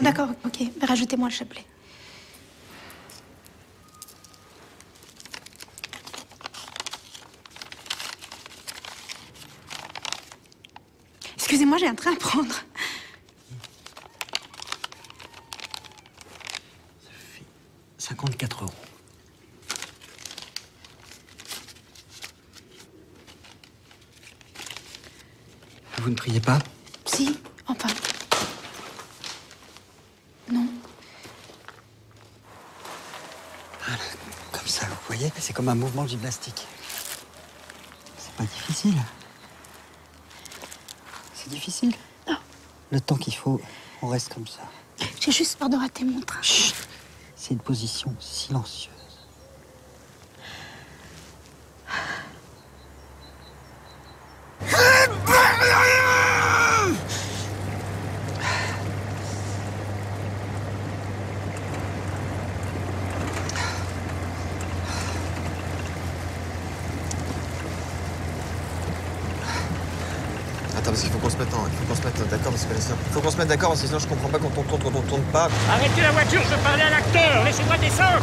D'accord, ok. Rajoutez-moi le chapelet. Excusez-moi, j'ai un train à prendre. 54 euros. Vous ne priez pas Si, enfin. Non. Comme ça, vous voyez C'est comme un mouvement gymnastique. C'est pas difficile. C'est difficile Non. Le temps qu'il faut, on reste comme ça. J'ai juste peur de rater mon train. C'est une position silencieuse. Attends, parce qu'il faut qu'on se mette en- il faut qu'on se mette d'accord parce que là, d'accord sinon je comprends pas quand on tourne, quand on tourne pas. Arrêtez la voiture, je parler à l'acteur Laissez-moi descendre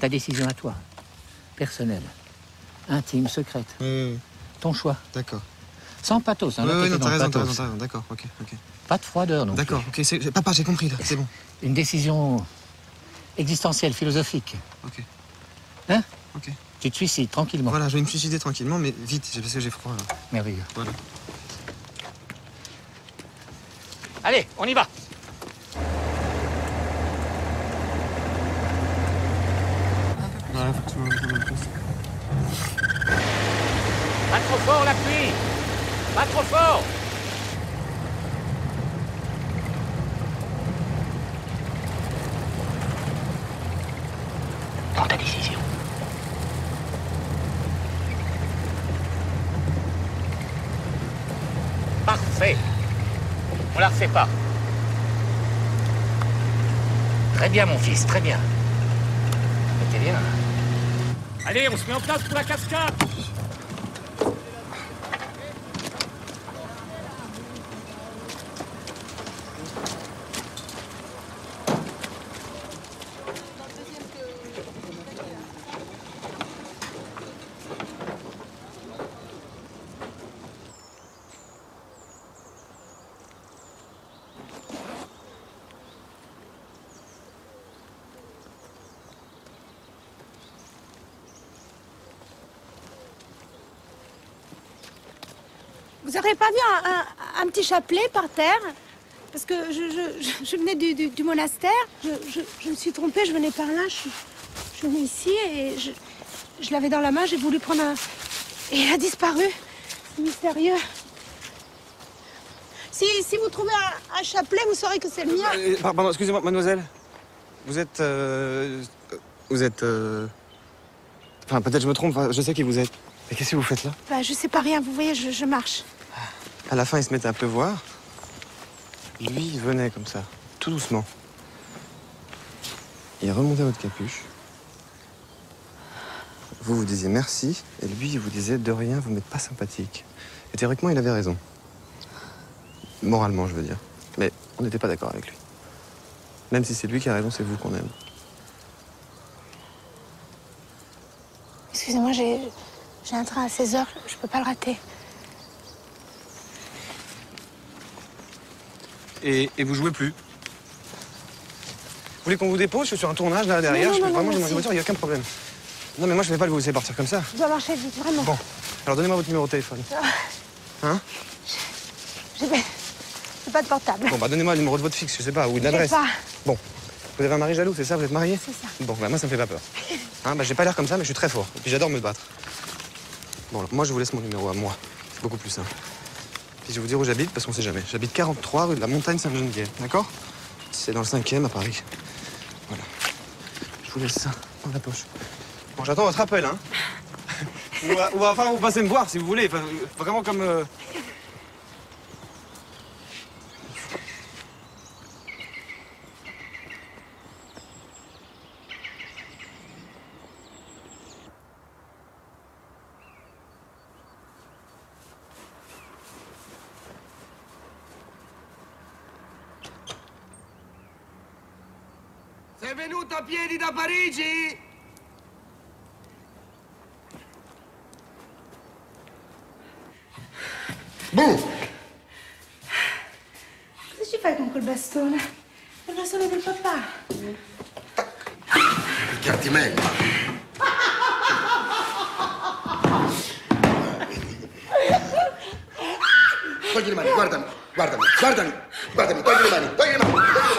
Ta décision à toi. Personnelle. Intime, secrète. Ton choix. D'accord. Sans pathos, hein, Oui, oui, non, t'as raison, t'as raison, t'as raison, d'accord, ok, ok. Pas de froideur, non. D'accord, ok, papa, j'ai compris là, c'est bon. Une décision existentielle, philosophique. Tu te suicides tranquillement. Voilà, je vais me suicider tranquillement, mais vite, parce que j'ai froid là. Merveilleux. Voilà. Allez, on y va Ouais, faut que tu. Pas trop fort la pluie Pas trop fort Prends ta décision. Parfait. Pas. Très bien, mon fils, très bien. C'était bien. Allez, on se met en place pour la cascade Vous n'aurez pas vu un, un- un petit chapelet par terre Parce que je, je- je- venais du, du- du monastère. Je, je- je me suis trompée, je venais par là. Je, je venue ici et je, je l'avais dans la main. J'ai voulu prendre un. Et il a disparu. C'est mystérieux. Si, si vous trouvez un, un chapelet, vous saurez que c'est le mien. Euh, par- Pardon, excusez-moi, mademoiselle. Vous êtes. euh, Vous êtes. euh, Enfin, peut-être je me trompe, je sais qui vous êtes. Mais qu'est-ce que vous faites là? Bah, je sais pas rien, vous voyez, je, je marche. À la fin, il se mettait à pleuvoir. Lui, il venait comme ça, tout doucement. Il remontait votre capuche. Vous vous disiez merci, et lui, il vous disait de rien, vous n'êtes pas sympathique. Et théoriquement, il avait raison. Moralement, je veux dire. Mais on n'était pas d'accord avec lui. Même si c'est lui qui a raison, c'est vous qu'on aime. Excusez-moi, j'ai un train à 16h, je peux pas le rater. Et, et vous jouez plus Vous voulez qu'on vous dépose Je suis sur un tournage là derrière, Non, je peux non, vraiment ma merci. voiture, il n'y a aucun problème. Non mais moi je vais pas vous laisser partir comme ça. Je dois marcher vite, vraiment. Bon, alors donnez-moi votre numéro de téléphone. Hein J'ai j'ai pas de portable. Bon bah donnez-moi le numéro de votre fixe, je sais pas, ou de J'ai l'adresse. pas. Bon, vous avez un mari jaloux, c'est ça Vous êtes marié C'est ça. Bon, bah moi ça me fait pas peur. Hein, bah j'ai pas l'air comme ça, mais je suis très fort. Et puis j'adore me battre. Bon, alors, moi je vous laisse mon numéro à moi. C'est beaucoup plus simple. Puis je vais vous dire où j'habite, parce qu'on sait jamais. J'habite 43 rue de la Montagne Saint-Geneviève, d'accord? C'est dans le 5e à Paris. Voilà. Je vous laisse ça dans la poche. Bon, j'attends votre appel, hein ou, ou enfin, vous passez me voir si vous voulez. Enfin, vraiment comme. euh, piedi da Parigi? Boh! Cosa ci fai con quel bastone? È il bastone del papà. Picchiarti meglio. Togli le mani, guardami, guardami, guardami, guardami, togli le mani, togli le mani, togli le mani.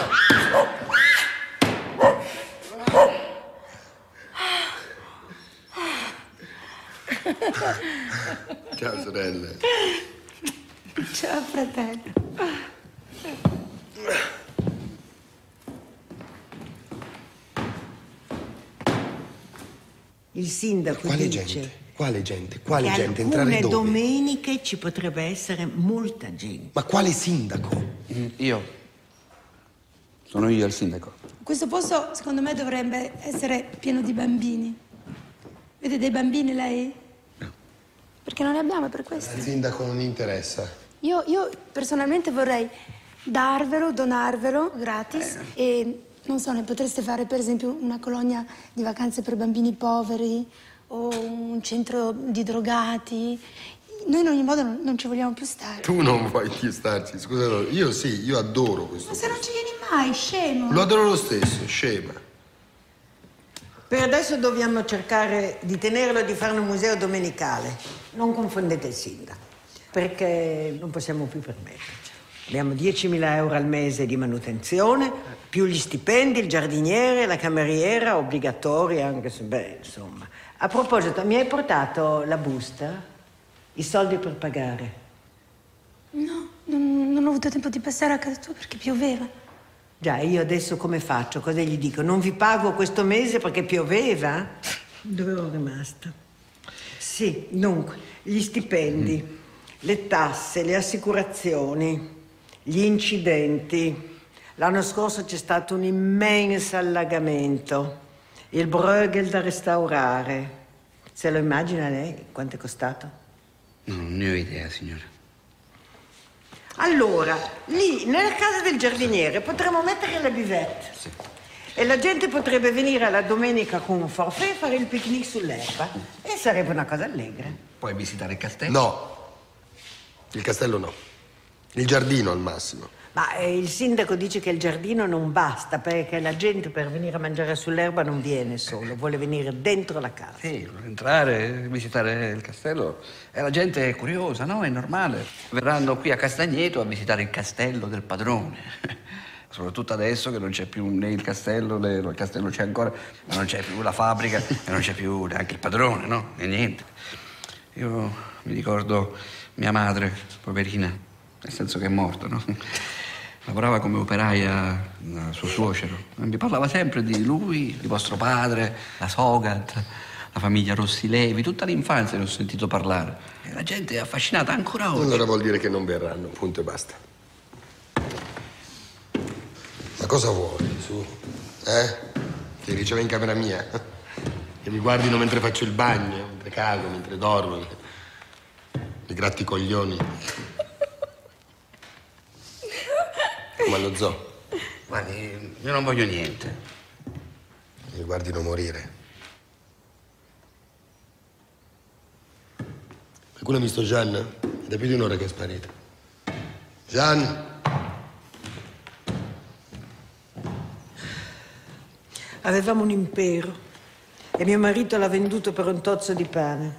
Ciao sorelle. Ciao fratello. Il sindaco Quale dice gente? Quale gente? Quale gente? Entrare alcune dove? domeniche ci potrebbe essere molta gente. Ma quale sindaco? Io. Sono io il sindaco. Questo posto, secondo me, dovrebbe essere pieno di bambini. Vede dei bambini lei? Perché non ne abbiamo per questo. Il sindaco non interessa. Io, io personalmente vorrei darvelo, donarvelo gratis e non so, ne potreste fare per esempio una colonia di vacanze per bambini poveri o un centro di drogati. Noi in ogni modo non, non ci vogliamo più stare. Tu non vuoi più starci, scusa. Io sì, io adoro questo. Ma se non ci vieni mai, scemo! Lo adoro lo stesso, scema. Per adesso dobbiamo cercare di tenerlo e di fare un museo domenicale. Non confondete il sindaco, perché non possiamo più permetterci. Abbiamo 10.000 euro al mese di manutenzione, più gli stipendi, il giardiniere, la cameriera, obbligatori, anche se, beh, insomma. A proposito, mi hai portato la busta? I soldi per pagare? No, non, non ho avuto tempo di passare a casa tua perché pioveva. Già, io adesso come faccio? Cosa gli dico? Non vi pago questo mese perché pioveva? Dove ero rimasta? Sì, dunque, gli stipendi, le tasse, le assicurazioni, gli incidenti. L'anno scorso c'è stato un immenso allagamento, il Bruegel da restaurare. Se lo immagina lei quanto è costato? Non ne ho idea, signora. Allora, lì nella casa del giardiniere potremmo mettere la bivette. E la gente potrebbe venire alla domenica con un forfait e fare il picnic sull'erba. E sarebbe una cosa allegra. Puoi visitare il castello? No. Il castello no. Il giardino al massimo. Ma eh, il sindaco dice che il giardino non basta perché la gente per venire a mangiare sull'erba non viene solo, vuole venire dentro la casa. Sì, entrare, visitare il castello. E la gente è curiosa, no? È normale. Verranno qui a Castagneto a visitare il castello del padrone. Soprattutto adesso che non c'è più né il castello, né il castello c'è ancora, ma non c'è più la fabbrica e non c'è più neanche il padrone, no? E niente. Io mi ricordo mia madre, poverina, nel senso che è morta, no? Lavorava come operaia da suo suocero. Mi parlava sempre di lui, di vostro padre, la Sogant. la famiglia Rossi Levi, tutta l'infanzia ne ho sentito parlare. E la gente è affascinata ancora oggi. Allora vuol dire che non verranno, punto e basta. Ma cosa vuoi, su? Eh? Che riceve in camera mia? Che mi guardino mentre faccio il bagno, mentre cago, mentre dormo. Mi gratti i coglioni. Come allo zoo. Guardi, io non voglio niente. Mi guardino morire. Qualcuno ha visto Jean? È da più di un'ora che è sparita. Jean? Avevamo un impero e mio marito l'ha venduto per un tozzo di pane.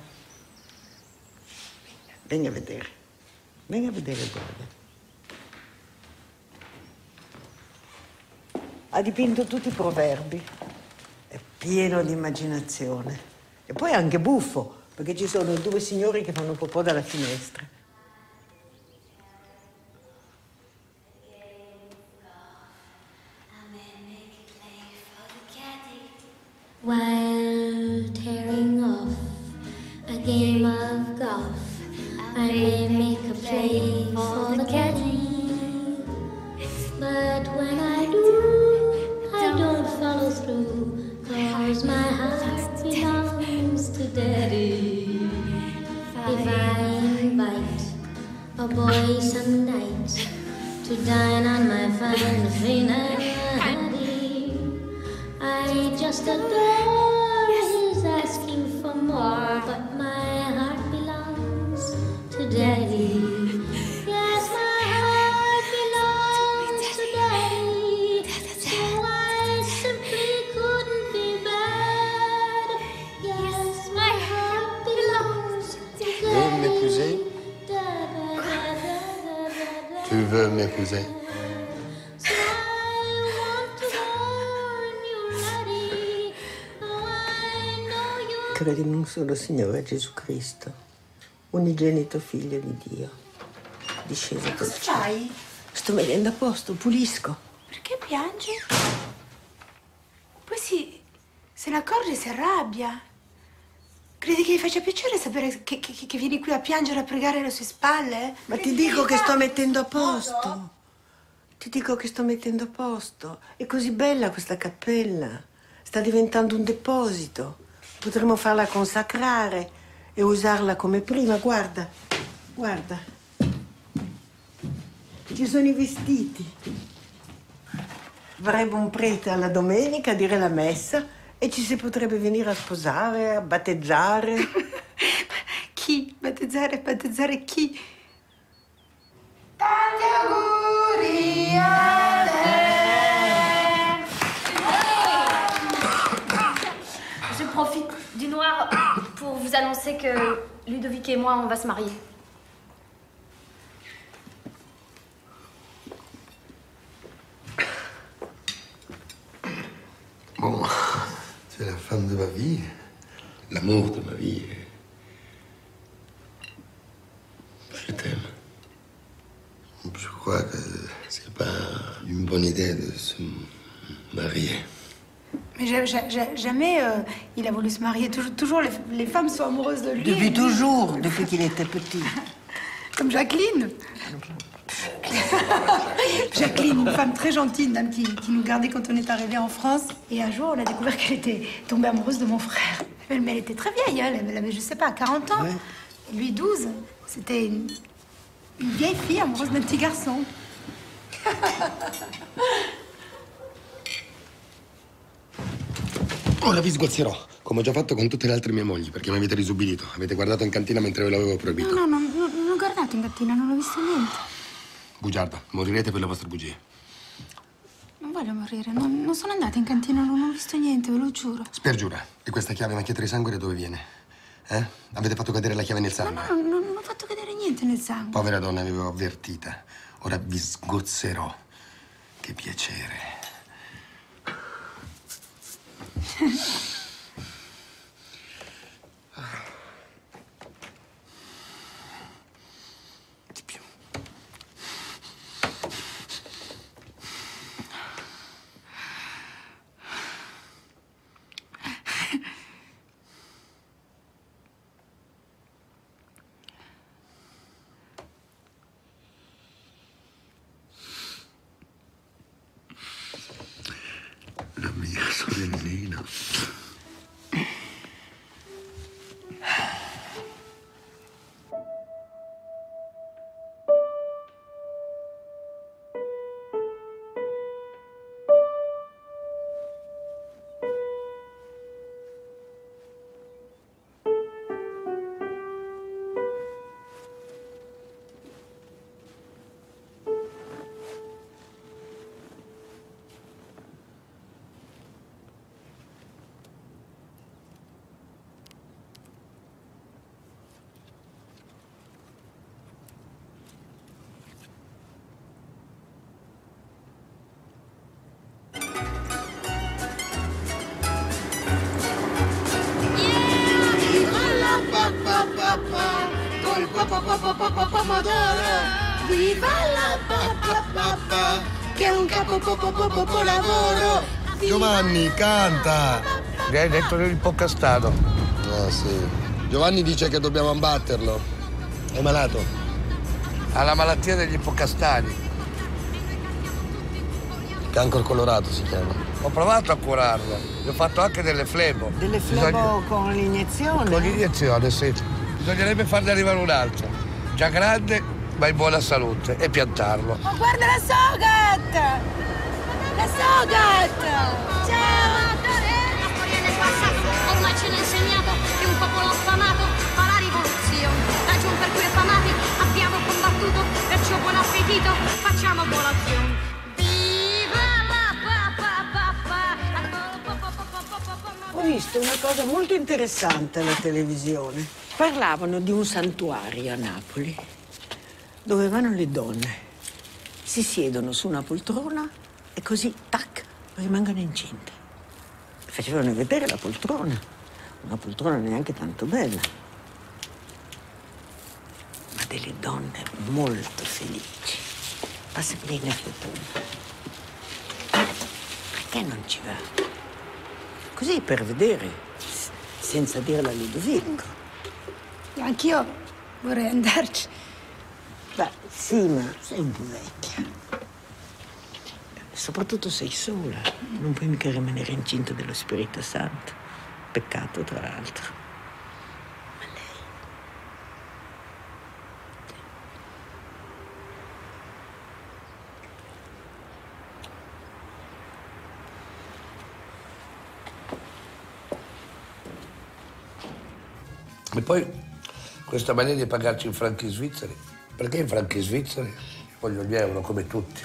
Venga a vedere. Venga a vedere dove. Ha dipinto tutti i proverbi. È pieno di immaginazione. E poi è anche buffo, perché ci sono due signori che fanno popò dalla finestra. While tearing off a game of golf, I may make a play for the caddy. But when I do, I don't follow through, cause my heart belongs to daddy. If I invite a boy some night to dine on my fine Venus, I just adore his asking for more, but my heart belongs to Daddy. Veux m'épouser Credi in un solo Signore Gesù Cristo, unigenito figlio di Dio, disceso Cosa c'hai? Sto mettendo a posto, pulisco. Perché piangi? Poi si... se ne accorge si arrabbia. Credi che gli faccia piacere sapere che, che- che vieni qui a piangere, a pregare alle sue spalle? Ma ti dico che sto mettendo a posto. Ti dico che sto mettendo a posto. È così bella questa cappella. Sta diventando un deposito. Potremmo farla consacrare e usarla come prima. Guarda, guarda. Ci sono i vestiti. Varrebbe un prete alla domenica a dire la messa e ci si potrebbe venire a sposare, a battezzare? Chi? Battezzare, battezzare chi? Je profite du noir pour vous annoncer que Ludovic et moi, on va se marier. Bon, es la femme de ma vie, l'amour de ma vie. Je t'aime. Je crois que c'est pas une bonne idée de se marier. Mais ja- ja- ja- jamais euh, il a voulu se marier. Toujours, toujours les, les femmes sont amoureuses de lui. Depuis toujours, depuis qu'il était petit. Comme Jacqueline. Jacqueline, une femme très gentille, une dame qui, qui nous gardait quand on est arrivé en France. Et un jour, on a découvert qu'elle était tombée amoureuse de mon frère. Elle- Mais elle était très vieille, elle avait, je sais pas, 40 ans. Et lui, 12. C'était une, une vieille fille amoureuse d'un petit garçon. Ora vi sguazzerò, come ho già fatto con tutte le altre mie mogli, perché mi avete risubbidito. Avete guardato in cantina mentre ve l'avevo proibito. No, no, no, no, non ho guardato in gattina, non ho visto niente. Bugiarda, morirete per le vostre bugie. Non voglio morire, non, non sono andata in cantina, non ho visto niente, ve lo giuro. Spergiura. E questa chiave macchietta di sangue da dove viene? Eh? Avete fatto cadere la chiave nel No, sangue? no, non, non ho fatto cadere niente nel sangue. Povera donna, avevo avvertita. Ora vi sgozzerò. Che piacere. pomodoro. Viva la papà, che è un capo popo popo popo lavoro. Giovanni, canta! Mi hai detto dell'ippocastano. Ah, sì. Giovanni dice che dobbiamo abbatterlo. È malato. Ha la malattia degli ippocastani. Cancro colorato si chiama. Ho provato a curarlo. Gli ho fatto anche delle flebo. Delle flebo Bisogna- con l'iniezione? Con l'iniezione, sì. Bisognerebbe farne arrivare un altro. Già grande, ma in buona salute. E piantarlo. Oh, guarda la Sogat! La Sogat! Ciao! Ormai ce l'ha insegnato che un popolo affamato fa la rivoluzione. Ragion per cui affamati abbiamo combattuto, perciò buon appetito, facciamo colazione. Viva la pa pa pa pa Ho visto una cosa molto interessante alla televisione. Parlavano di un santuario a Napoli dove vanno le donne, si siedono su una poltrona e così, tac, rimangono incinte. Facevano vedere la poltrona, una poltrona neanche tanto bella, ma delle donne molto felici. Passa bene a fortuna. Perché non ci va? Così per vedere, senza dirla a Ludovico. Anch'io vorrei andarci. Beh, sì, ma sei un po' vecchia. Soprattutto sei sola. Non puoi mica rimanere incinta dello Spirito Santo. Peccato, tra l'altro. E poi questa mania di pagarci in franchi svizzeri. Perché in franchi svizzeri? Voglio gli euro come tutti.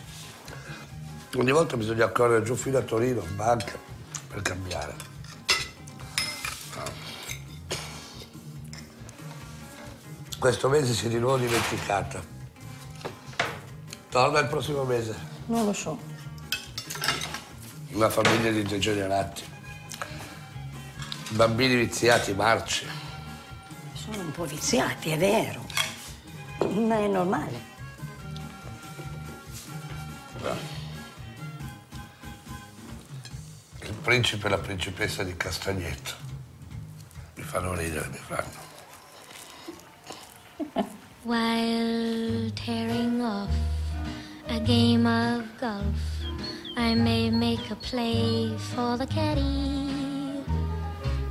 Ogni volta bisogna correre giù fino a Torino, in banca, per cambiare. Questo mese si è di nuovo dimenticata. Torna il prossimo mese. Non lo so. Una famiglia di degenerati. Bambini viziati, marci. Un po' viziati, è vero. Ma è normale. Il principe e la principessa di Castagneto. Mi fanno ridere, mi fanno. While tearing off a game of golf, I may make a play for the caddy.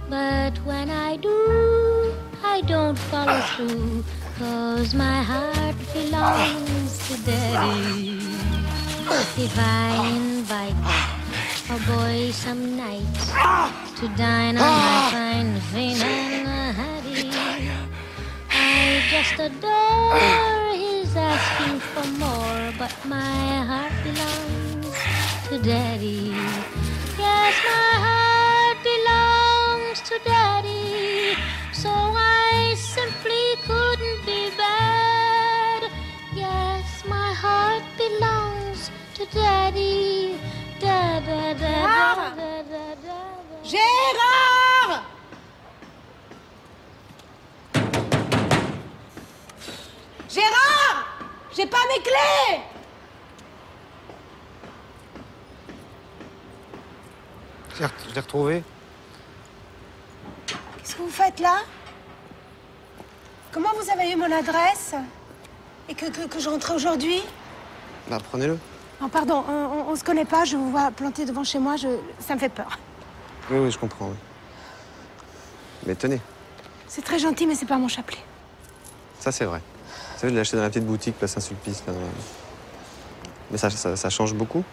But when I do, I don't follow through, cause my heart belongs to daddy. If I invite a boy some nights to dine on my fine and hattie, I just adore his asking for more, but my heart belongs to daddy. Yes, my heart belongs to daddy, simply couldn't be bad. Yes, my heart belongs to daddy. Da da da da da da da. Gérard Gérard J'ai pas mes clés je l'ai retrouvé. Qu'est-ce que vous faites là? Comment vous avez eu mon adresse Et que, que, que je rentrais aujourd'hui Bah, prenez-le. Non, pardon, on, on, on se connaît pas, je vous vois planté devant chez moi, je, ça me fait peur. Oui, oui, je comprends. oui. Mais tenez, C'est très gentil, mais c'est pas mon chapelet. ça c'est vrai. Vous savez, je l'ai acheté dans la petite boutique Place Saint-Sulpice. là, Mais ça, ça, ça change beaucoup.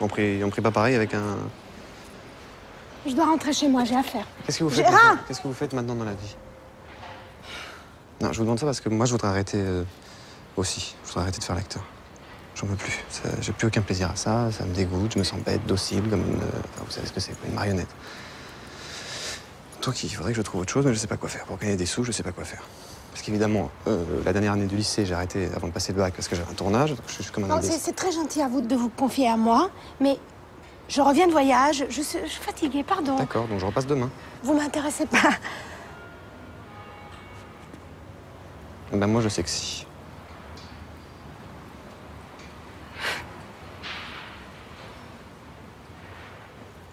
On prie, on prie pas pareil avec un. Je dois rentrer chez moi, j'ai affaire. Qu'est-ce que vous faites Gérard maintenant Qu'est-ce que vous faites maintenant dans la vie? Non, je vous demande ça parce que moi, je voudrais arrêter euh, aussi. Je voudrais arrêter de faire l'acteur. J'en peux plus. J'ai plus aucun plaisir à ça. Ça me dégoûte. Je me sens bête, docile, comme une. euh, enfin, vous savez ce que c'est, une marionnette. Donc, il faudrait que je trouve autre chose, mais je sais pas quoi faire. Pour gagner des sous, je sais pas quoi faire. Parce qu'évidemment, euh, la dernière année du lycée, j'ai arrêté avant de passer le bac parce que j'avais un tournage. Donc, je suis comme un c'est très gentil à vous de vous confier à moi, mais je reviens de voyage, je suis, je suis fatiguée, pardon. D'accord, donc je repasse demain. Vous m'intéressez pas. Ben moi, je sais que si.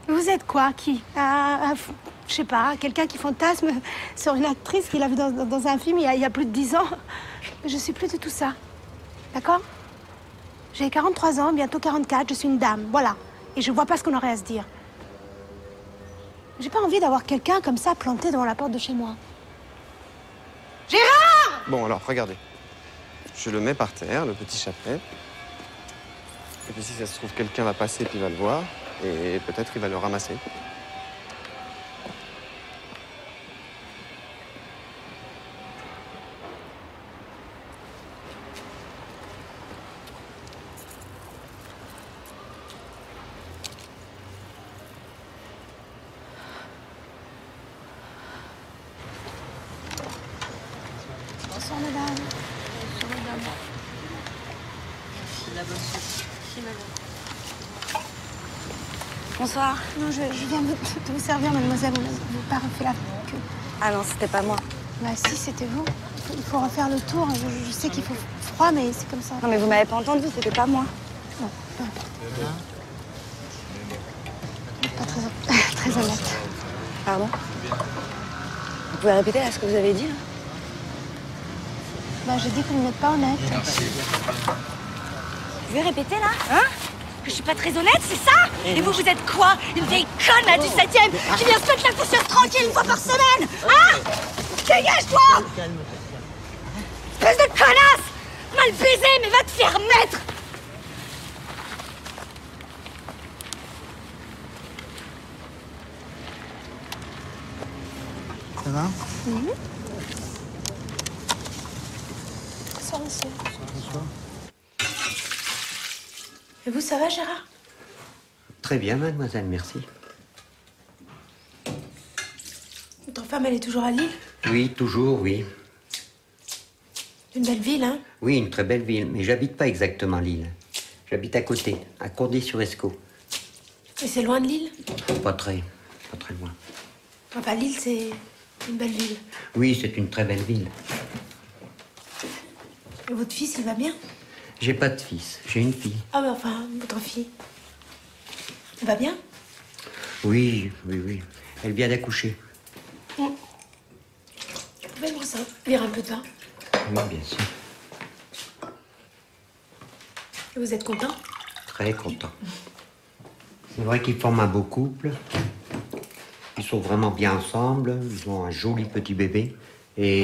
Vous êtes quoi, qui? Je sais pas, quelqu'un qui fantasme sur une actrice qu'il a vue dans, un film il y, a, plus de 10 ans? Je suis plus de tout ça. D'accord? J'ai 43 ans, bientôt 44, je suis une dame, voilà. Et je vois pas ce qu'on aurait à se dire. J'ai pas envie d'avoir quelqu'un comme ça planté devant la porte de chez moi. Gérard Bon, alors, regardez. Je le mets par terre, le petit chapelet. Et puis si ça se trouve, quelqu'un va passer puis va le voir. Et peut-être il va le ramasser. Bonsoir, madame. Bonsoir. Non, je, je viens de, de vous servir, mademoiselle. Vous n'avez pas refait la queue. Ah non, c'était pas moi. Bah si, c'était vous. Il faut, refaire le tour. Je, je sais qu'il faut froid, mais c'est comme ça. Non mais vous m'avez pas entendu, c'était pas moi. Non, non. Pas très, très honnête. Pardon? Vous pouvez répéter là ce que vous avez dit là? Bah, j'ai dit que vous n'êtes pas honnête. Vous pouvez répéter là? Hein? Que je suis pas très honnête, c'est ça Et vous, vous êtes quoi Une vieille conne là du 7 qui vient se mettre la poussière tranquille une fois par semaine Hein Dégage-toi Espèce de connasse Mal baisé, mais va te faire mettre Ça va? Bonsoir, monsieur. Et vous, ça va, Gérard? Très bien, mademoiselle, merci. Ton femme, elle est toujours à Lille? Oui, toujours, oui. Une belle ville, hein? Oui, une très belle ville, mais j'habite pas exactement Lille. J'habite à côté, à Condé-sur-Escaut. Et c'est loin de Lille? Pas très, pas très loin. Enfin, Lille, c'est une belle ville. Oui, c'est une très belle ville. Et votre fils, il va bien? J'ai pas de fils, j'ai une fille. Ah, mais enfin, votre fille. Elle va bien? Oui, oui, oui. Elle vient d'accoucher. Vous pouvez ça lire un peu de vin Oui, bien sûr. Et vous êtes content? Très content. C'est vrai qu'ils forment un beau couple. Ils sont vraiment bien ensemble. Ils ont un joli petit bébé. Et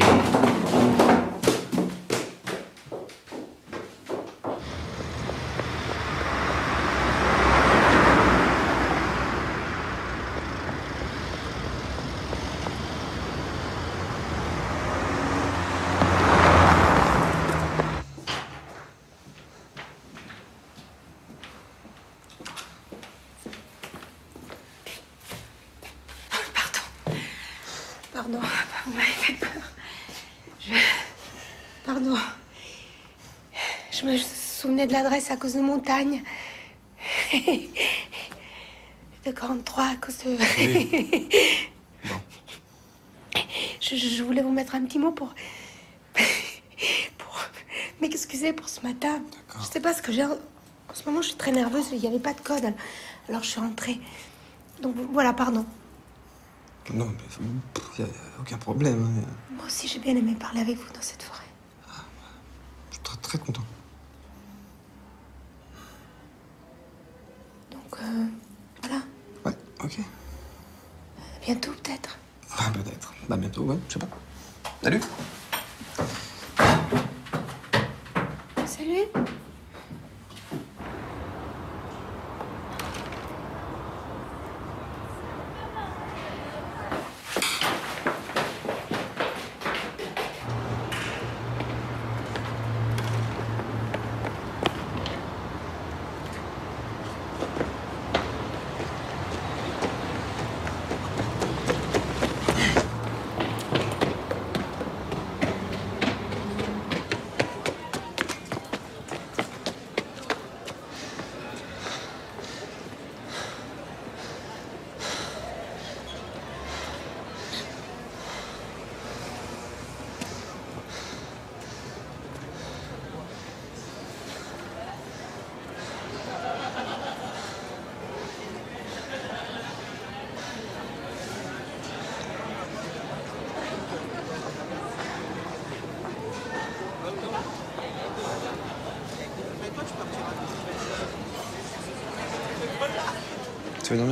Pardon, vous m'avez fait peur. Je... Pardon. Je me souvenais de l'adresse à cause de Montagne. De 43 à cause de... Je, je- je voulais vous mettre un petit mot pour... pour m'excuser pour ce matin. Je sais pas ce que j'ai... En ce moment, je suis très nerveuse. Il n'y avait pas de code. Alors, je suis rentrée. Donc, voilà, pardon. Non, mais il n'y a aucun problème. hein. Moi aussi, j'ai bien aimé parler avec vous dans cette forêt. Je suis très, très content. Donc, euh, voilà. Ouais, ok. À bientôt, peut-être. Ah, peut-être. Bah, bientôt, ouais, je sais pas. Salut. Salut.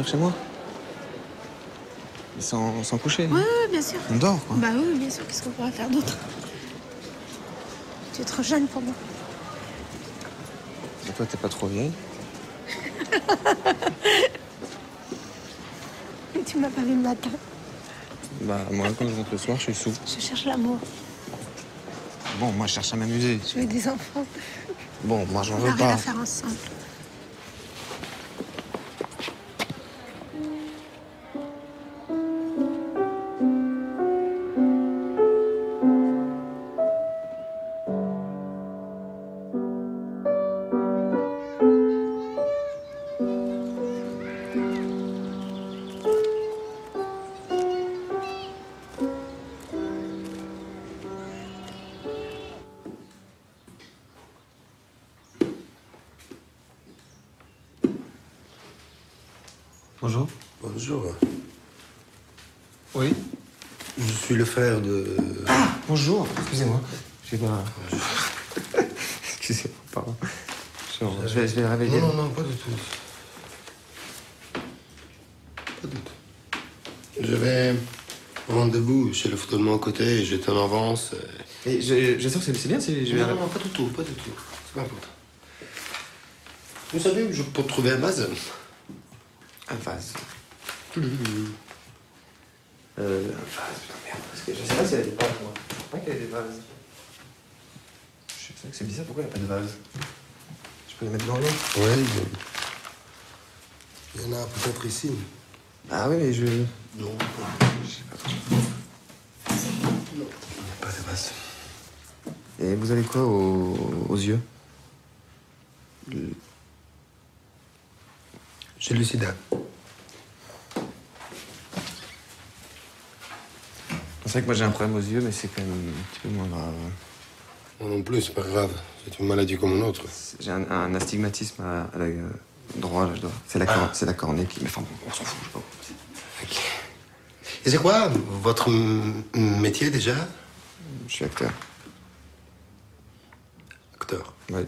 Chez moi sans, sans coucher Oui, oui, bien sûr. On dort, quoi. Bah oui, bien sûr. Qu'est-ce qu'on pourra faire d'autre? Tu es trop jeune pour moi. Et toi, t'es pas trop vieille Tu m'as pas vu le matin. Bah, moi, quand je rentre le soir, je suis sous. Je cherche l'amour. Bon, moi, je cherche à m'amuser. Je veux des enfants. Bon, moi, j'en On veux a rien pas. à faire ensemble. Bonjour. Oui Je suis le frère de. Ah, bonjour. Excusez-moi. J'ai pas... Excusez-moi, pardon. Je, je vais, je vais le réveiller. Non, non, non, pas du tout. Pas du tout. J'avais rendez-vous chez le photonement à côté et j'étais en avance. Et je, je que c'est c'est bien si je vais... Non, non, non, pas du tout, pas du tout. C'est pas important. Vous savez où je peux trouver un vase Un vase. Euh, un vase, putain, merde. Parce que je sais pas s'il y a des vases, moi. Je crois pas qu'il y a des vases. Je sais que c'est bizarre, pourquoi il n'y a pas de vase Je peux les mettre dans l'eau Oui. Il y en a peut-être ici. Ah oui, mais je... Non. Je sais pas trop. Il n'y a pas de vase. Et vous avez quoi aux, aux yeux? J'ai le sida. Vrai que moi j'ai un problème aux yeux, mais c'est quand même un petit peu moins grave. Moi non plus, c'est pas grave. C'est une maladie comme une autre. J'ai un, un astigmatisme à, à l'œil euh, droit, là, je dois. C'est la, cornée qui. Mais enfin, bon, on s'en fout, je sais pas. Et c'est quoi votre métier déjà? Je suis acteur. Acteur Oui.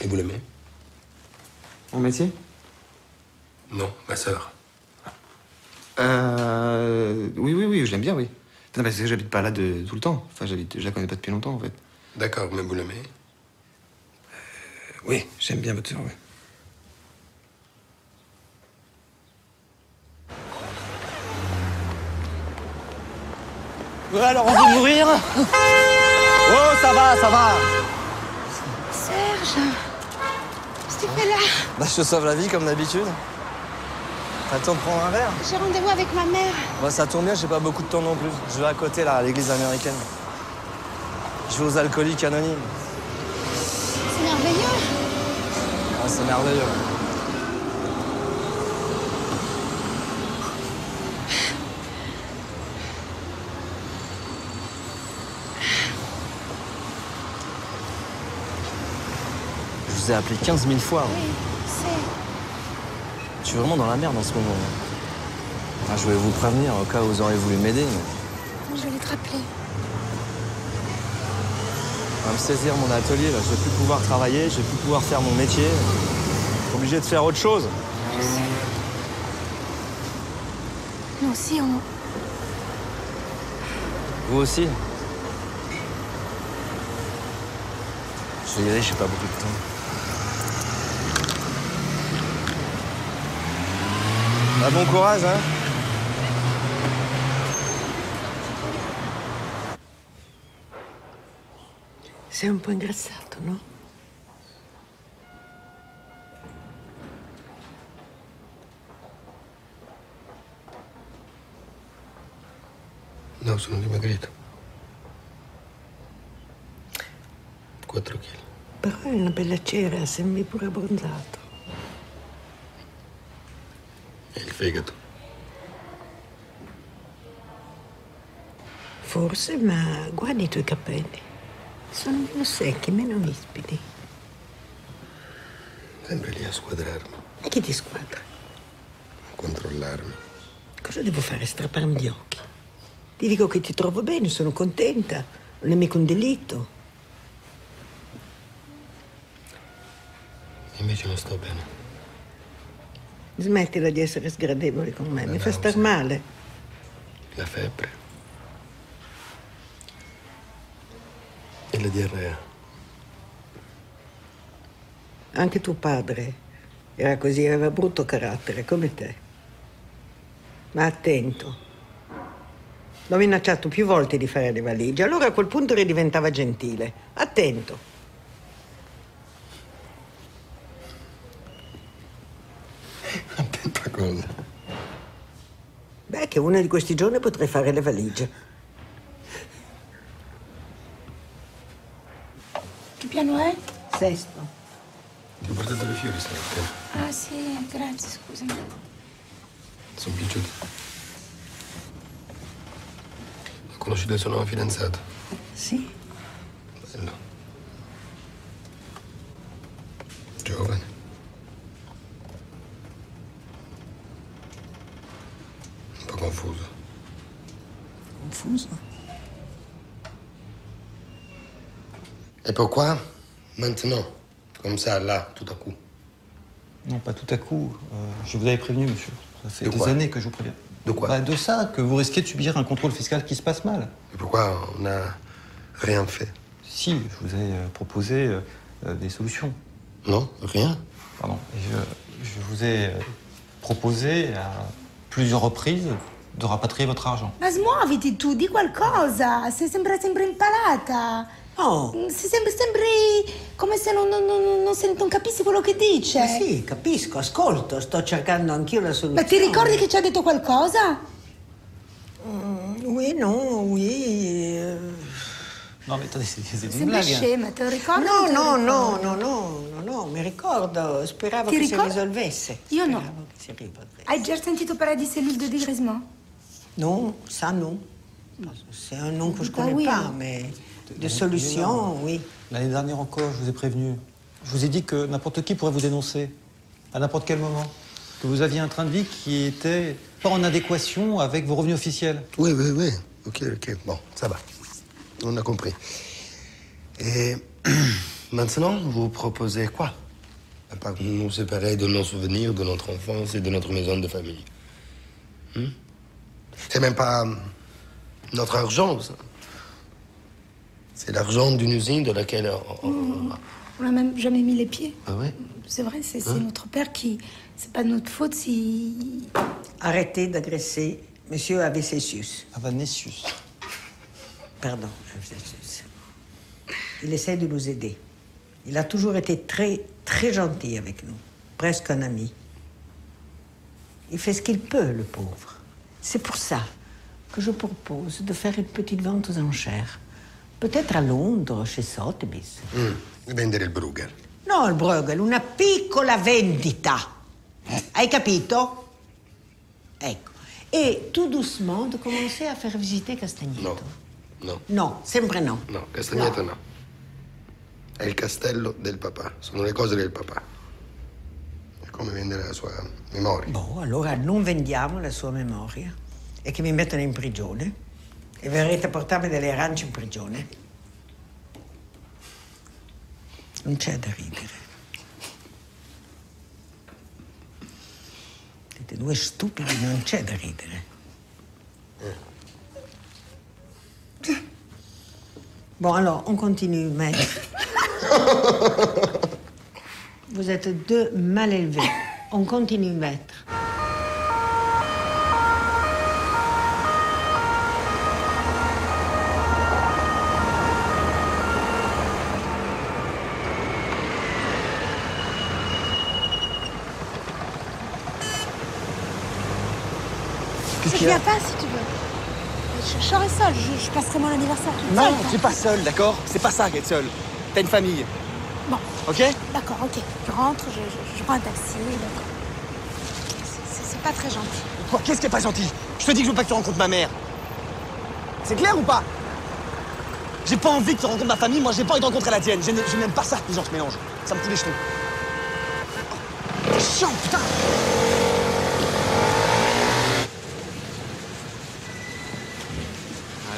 Et vous l'aimez Mon métier? Non, ma sœur. Euh. Oui, oui, oui, je l'aime bien, oui. Non, parce que j'habite pas là de, tout le temps. Enfin, j'habite, je la connais pas depuis longtemps, en fait. D'accord, mais vous l'aimez? Oui, j'aime bien votre sœur, oui. Ouais, alors on veut mourir? Oh, ça va, ça va Serge Qu'est-ce que tu fais là Bah, je te sauve la vie comme d'habitude. T'as le temps de prendre un verre J'ai rendez-vous avec ma mère. Bah, ça tombe bien, j'ai pas beaucoup de temps non plus. Je vais à côté, là, à l'église américaine. Je vais aux alcooliques anonymes. C'est merveilleux. Ah, c'est merveilleux. Je vous ai appelé 15 000 fois. Oui, c'est. Je suis vraiment dans la merde en ce moment. Ah, je voulais vous prévenir au cas où vous auriez voulu m'aider. mais je vais te rappeler. On va me saisir mon atelier, là. Je vais plus pouvoir travailler, je vais plus pouvoir faire mon métier. Je suis obligé de faire autre chose. Nous aussi, on. Vous aussi Je vais y aller, j'ai pas beaucoup de temps. Bah, bon courage, hein Sei un po' ingrassato, no? No, sono dimagrito. 4 kg. Però è una bella cera, sembri pure abbronzato. E il fegato. Forse, ma guardi i tuoi capelli. Sono meno secchi, meno ispidi. Sempre lì a squadrarmi. E chi ti squadra? controllarmi. Cosa devo fare? Strapparmi gli occhi? Ti dico che ti trovo bene, sono contenta. Non è mica un delitto. Invece non sto bene. Smettila di essere sgradevole con me, mi fa star male. La febbre. E la diarrea. Anche tuo padre era così, aveva brutto carattere, come te. Ma attento. L'ho minacciato più volte di fare le valigie, allora a quel punto ridiventava gentile. Attento. Tanta cosa. Beh, che uno di questi giorni potrei fare le valigie. Che piano è? Sesto. Ti ho portato dei fiori stamattina. Ah sì, grazie, scusami. Sono piaciuti. Ho conosciuto il suo nuovo fidanzato. Sì? Bello. Giovane. Po' confuso. Confuso? Et pourquoi maintenant Comme ça, là, tout à coup? Non, pas tout à coup. Euh, je vous avais prévenu, monsieur. Ça fait De des années que je vous préviens. De quoi? Bah, De ça, que vous risquez de subir un contrôle fiscal qui se passe mal. Et pourquoi on n'a rien fait? Si, je vous ai euh, proposé euh, des solutions. Non, rien. Pardon. Je, je vous ai proposé à plusieurs reprises de rapatrier votre argent. Ma smuoviti tu, di qualcosa. Sei sempre, sempre impalata. No. Se sembri, sembri come se non, non, non, non, se- non capissi quello che dice. Ma sì, capisco, ascolto, sto cercando anch'io la Ma soluzione. ti ricordi che ci ha detto qualcosa? Mm, Oui, non, oui. Non, mais attendez, c'est c'est une Sembri blague. scema, te lo ricordi? No, o te lo no, no, ricordi? no, no, no, no, mi ricordo, speravo Ti che ricordi? si risolvesse. Io no. Speravo che si risolvesse. Hai già sentito parlare di cellule de dégraissement? Non, ça non. C'est un nom que je Bah connais oui, pas, alors. mais de solutions, oui. L'année dernière encore, je vous ai prévenu. Je vous ai dit que n'importe qui pourrait vous dénoncer, à n'importe quel moment. Que vous aviez un train de vie qui était pas en adéquation avec vos revenus officiels. Oui, oui, oui. Ok, ok. Bon, ça va. On a compris. Et maintenant, vous proposez quoi? À part nous séparer de nos souvenirs, de notre enfance et de notre maison de famille. Hmm? C'est même pas notre argent, ça. C'est l'argent d'une usine dans laquelle... on- on- On n'a même jamais mis les pieds. Ah ouais? C'est vrai, c'est c'est Hein? notre père qui. C'est pas de notre faute si. Arrêtez d'agresser Monsieur Avesesius. Avanesius. Pardon. Il essaie de nous aider. Il a toujours été très, très gentil avec nous. Presque un ami. Il fait ce qu'il peut, le pauvre. C'est pour ça que je propose de faire une petite vente aux enchères. Peut-être à Londres, chez Sotheby's. Mm, vendere il Brugger. No, il Bruegel, una piccola vendita. Hai capito? Ecco. Et tout doucement de commencer à faire visiter Castagneto. No, no, No, sempre no. no, Castagneto no. È il castello del papà, sono le cose del papà. È come vendere la sua memoria. Boh, allora non vendiamo la sua memoria e che mi mettano in prigione e verrete a portarmi delle arance in prigione. Non c'è da ridere. Siete due stupidi, non c'è da ridere. Bon, alors, on continue, maître. Vous êtes deux mal élevés. On continue, maître. Qu'est-ce Je qu'il y a viens pas si tu veux. Je, je serai seule, je, je passerai mon anniversaire toute Non, seule. tu es pas seul, d'accord? C'est pas ça qu'être seul. T'as une famille. Bon. Ok? D'accord, ok. Je rentre, je, je- je prends un taxi. d'accord. C'est- pas très gentil. Quoi? Qu'est-ce qui est pas gentil? Je te dis que je veux pas que tu rencontres ma mère. C'est clair ou pas? J'ai pas envie que tu rencontres ma famille, moi j'ai pas envie de rencontrer la tienne. Je n'ai- je n'aime pas ça les gens se mélangent. Ça me fout les cheveux. Oh, chiant, putain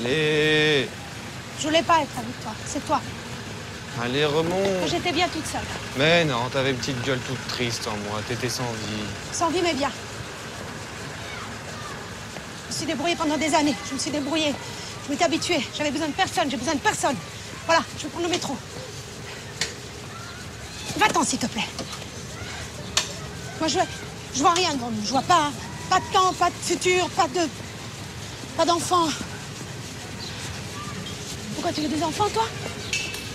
Allez Je voulais pas être avec toi, c'est toi. Allez, remonte J'étais bien toute seule. Mais non, t'avais une petite gueule toute triste en moi, t'étais sans vie. Sans vie, mais bien. Je me suis débrouillée pendant des années. Je me suis débrouillée. Je m'étais habituée. J'avais besoin de personne. J'ai besoin de personne. Voilà, je vais prendre le métro. Va-t'en, s'il te plaît. Moi, je, je vois rien devant nous. Je vois pas, pas de temps, pas de futur, pas de, pas d'enfants. Tu veux des enfants, toi?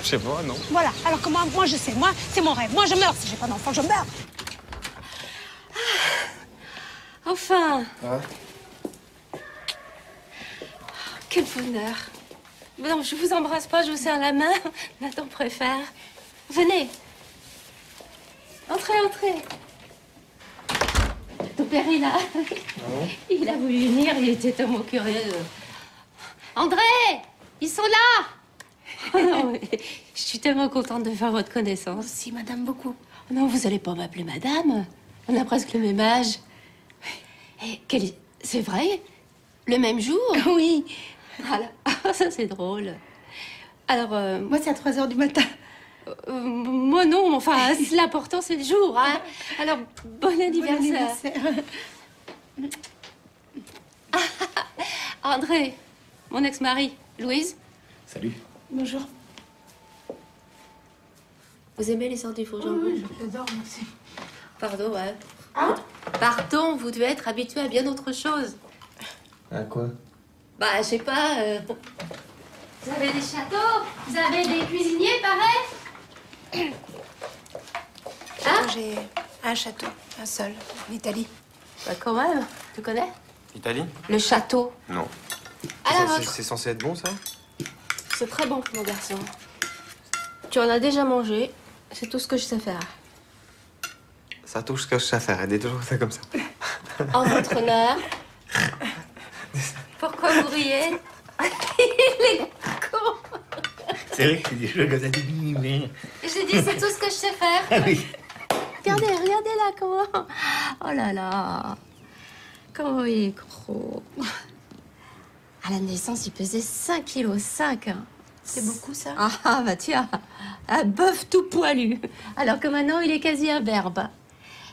Je sais pas, non Voilà. Alors comment moi je sais. Moi, c'est mon rêve. Moi, je meurs si j'ai pas d'enfants. Je meurs. Enfin Quel bonheur Non, je vous embrasse pas, je vous serre la main. Nathan préfère. Venez. Entrez, entrez. Ton père est là. Il a voulu venir, il était tellement curieux. André Ils sont là Oh non, Je suis tellement contente de faire votre connaissance. Si, madame, beaucoup. Non, vous allez pas m'appeler madame. On a presque le même âge. Et quel- C'est vrai? Le même jour? Oui. Voilà. Ça, c'est drôle. Alors. moi, c'est à 3 heures du matin. moi, non. Enfin, l'important, c'est le jour. Hein. Alors, bon anniversaire. André, mon ex-mari. Louise Salut. Bonjour. Vous aimez les sortes du four jambon J'adore, merci. Pardon, ouais. Pardon, vous devez être habitué à bien autre chose. À quoi Bah, je sais pas. euh, Vous avez des châteaux? Vous avez des cuisiniers, pareil? Hein J'ai un château, un seul, en Italie. Bah, quand même. Tu connais? Italie? Le château. Non. C'est- C'est censé être bon, ça C'est très bon, mon garçon. Tu en as déjà mangé. C'est tout ce que je sais faire. Ça touche ce que je sais faire, elle dit toujours ça comme ça. En votre honneur. Pourquoi vous riez? Il est con. C'est vrai que c'est des choses comme ça, des mini J'ai dit, c'est tout ce que je sais faire. Ah oui. Regardez, regardez là comment. Oh là là. Comment il est gros. À la naissance, il pesait 5 kg 5. C'est beaucoup, ça? Ah, ah, bah tiens, un bœuf tout poilu. Alors que maintenant, il est quasi imberbe.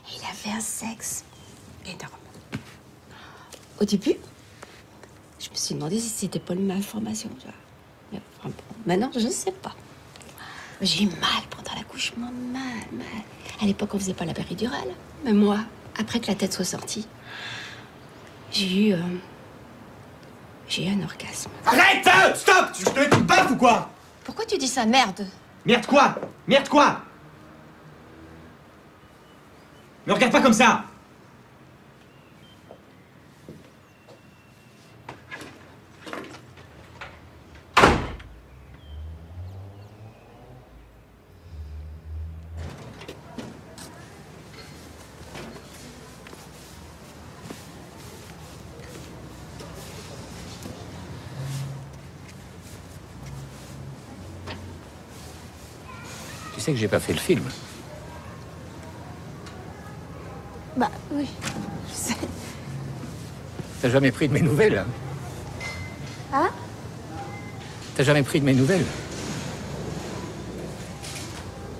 Et il avait un sexe énorme. Au début, je me suis demandé si c'était pas une malformation. tu vois. Mais enfin, bon, maintenant, je ne sais pas. J'ai eu mal pendant l'accouchement, mal, mal. À l'époque, on faisait pas la péridurale. Mais moi, après que la tête soit sortie, j'ai eu... euh, j'ai eu un orgasme. Arrête euh, Stop Tu te mets une baffe ou quoi? Pourquoi tu dis ça, merde? Merde quoi? Merde quoi? Me regarde pas comme ça sais que j'ai pas fait le film. Bah oui, je sais. T'as jamais pris de mes nouvelles hein? Hein? T'as jamais pris de mes nouvelles?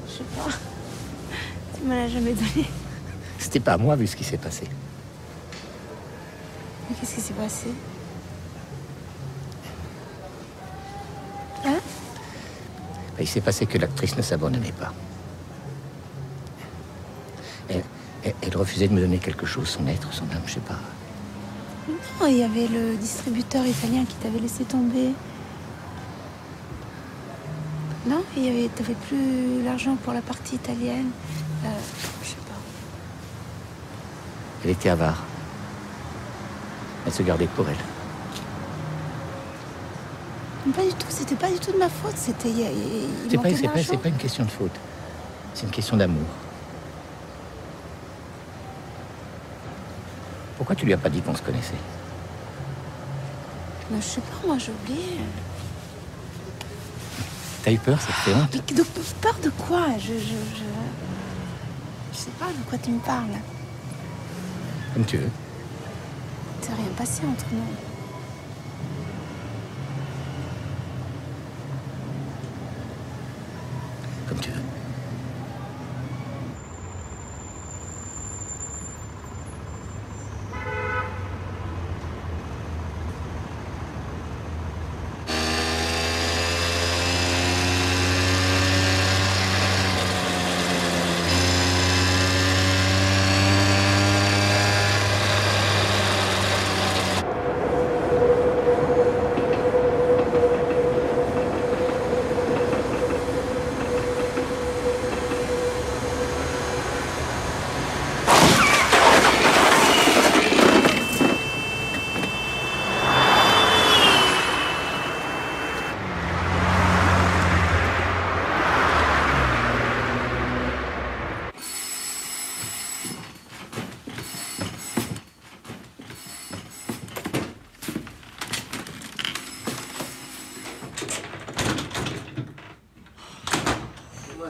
Je sais pas. Tu me l'as jamais donné. C'était pas à moi vu ce qui s'est passé. Mais qu'est-ce qui s'est passé Hein Ben, il s'est passé que l'actrice ne s'abandonnait pas. Elle, elle- elle refusait de me donner quelque chose, son être, son âme, je sais pas. Non, il y avait le distributeur italien qui t'avait laissé tomber. Non, il y avait, t'avais plus l'argent pour la partie italienne. Euh, je sais pas. Elle était avare. Elle se gardait pour elle. Pas du tout, c'était pas du tout de ma faute. C'était. C'est pas, pas, une question de faute. C'est une question d'amour. Pourquoi tu lui as pas dit qu'on se connaissait? Mais je sais pas, moi j'ai oublié. T'as eu peur, ça te fait honte? Mais peur de quoi? Je, je, je. Je sais pas de quoi tu me parles? Comme tu veux. C'est rien passé entre nous.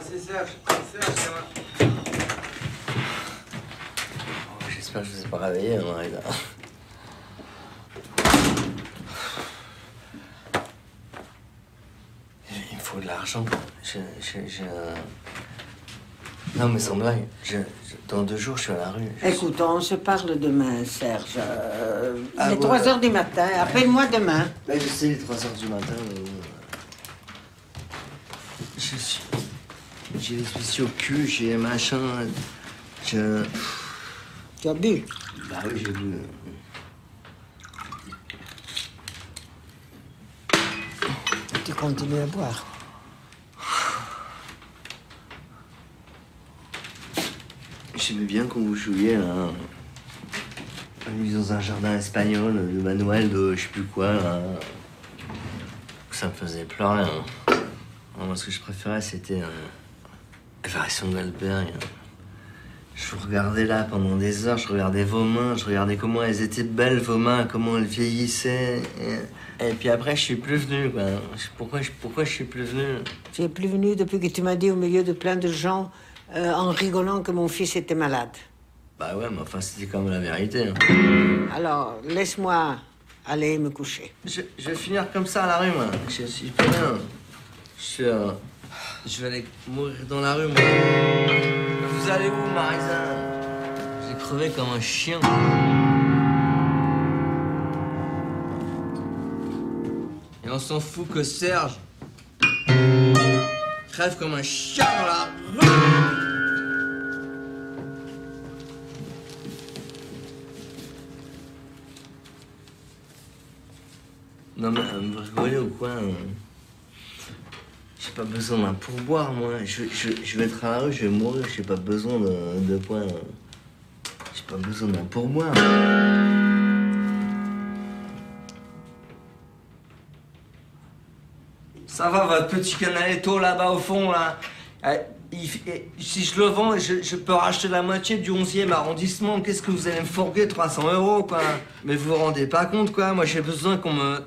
c'est Serge. C'est Serge, c'est moi. Oh, J'espère que je vous ai pas réveillé, hein, Marisa. Il me faut de l'argent. Je- je- je- Non, mais sans blague. je- je- Dans deux jours, je suis à la rue. Je- Écoute, on se parle demain, Serge. Euh, Ah, il est ouais. 3 heures du matin. Appelle-moi demain. Bah, je sais, les 3 heures du matin. mais bon. Je suis. J'ai les soucis au cul, j'ai les machins. Je. Tu as bu Bah oui, j'ai bu. Tu continues à boire. J'aimais bien quand vous jouiez là. On est dans un jardin espagnol, le manuel de je sais plus quoi. Ça me faisait pleurer. hein. Moi, ce que je préférais, c'était euh, la variation de Goldberg. Je vous regardais là pendant des heures, je regardais vos mains, je regardais comment elles étaient belles, vos mains, comment elles vieillissaient. Et, puis après, je suis plus venu, quoi. Pourquoi, pourquoi je suis plus venu? Tu es plus venu depuis que tu m'as dit au milieu de plein de gens, euh, en rigolant, que mon fils était malade. Bah ouais, mais enfin, c'était quand même la vérité. hein. Alors, laisse-moi aller me coucher. Je, je vais finir comme ça à la rue, moi. Je suis plus rien. Je suis. euh, je vais aller mourir dans la rue, moi. Vous allez où, Marisa? J'ai crevé comme un chien. Et on s'en fout que Serge crève comme un chien. Non mais euh, vous rigolez ou quoi hein? J'ai pas besoin d'un pourboire moi. Je, je, je vais être à la rue, je vais mourir, j'ai pas besoin de, quoi. hein. J'ai pas besoin d'un pourboire. Ça va votre petit canaletto là-bas au fond là il- eh, Si je le vends, je, je peux racheter la moitié du 11e arrondissement. Qu'est-ce que vous allez me fourguer 300 euros quoi? Mais vous vous rendez pas compte quoi Moi j'ai besoin qu'on me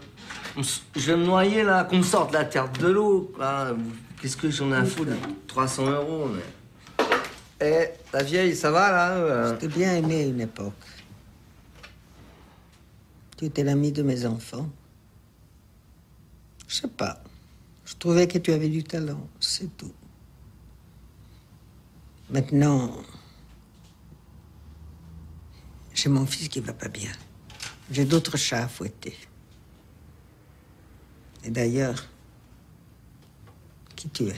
on Je vais me noyer là, qu'on me sorte la terre de l'eau. quoi. Qu'est-ce que j'en ai à foutre? 300 euros, mais. Eh, la vieille, ça va là euh? Je t'ai bien aimé à une époque. Tu étais l'ami de mes enfants. Je sais pas. Je trouvais que tu avais du talent, c'est tout. Maintenant, j'ai mon fils qui va pas bien. J'ai d'autres chats à fouetter. Et d'ailleurs, qui tu es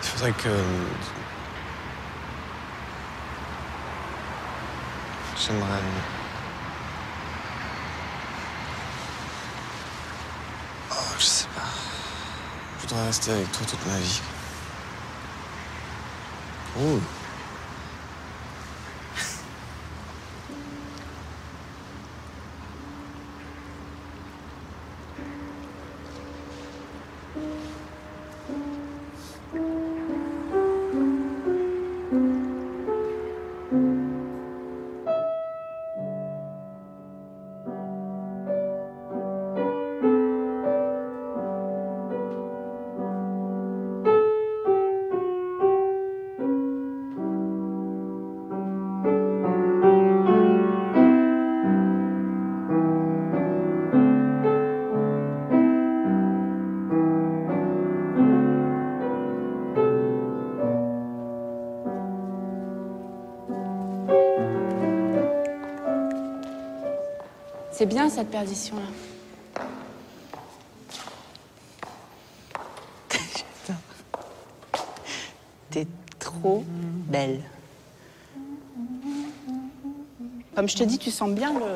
Il faudrait que. J'aimerais. Oh, je sais pas. Je voudrais rester avec toi toute ma vie. Oh. C'est bien cette perdition-là. T'es trop belle. Comme je te dis, tu sens bien le,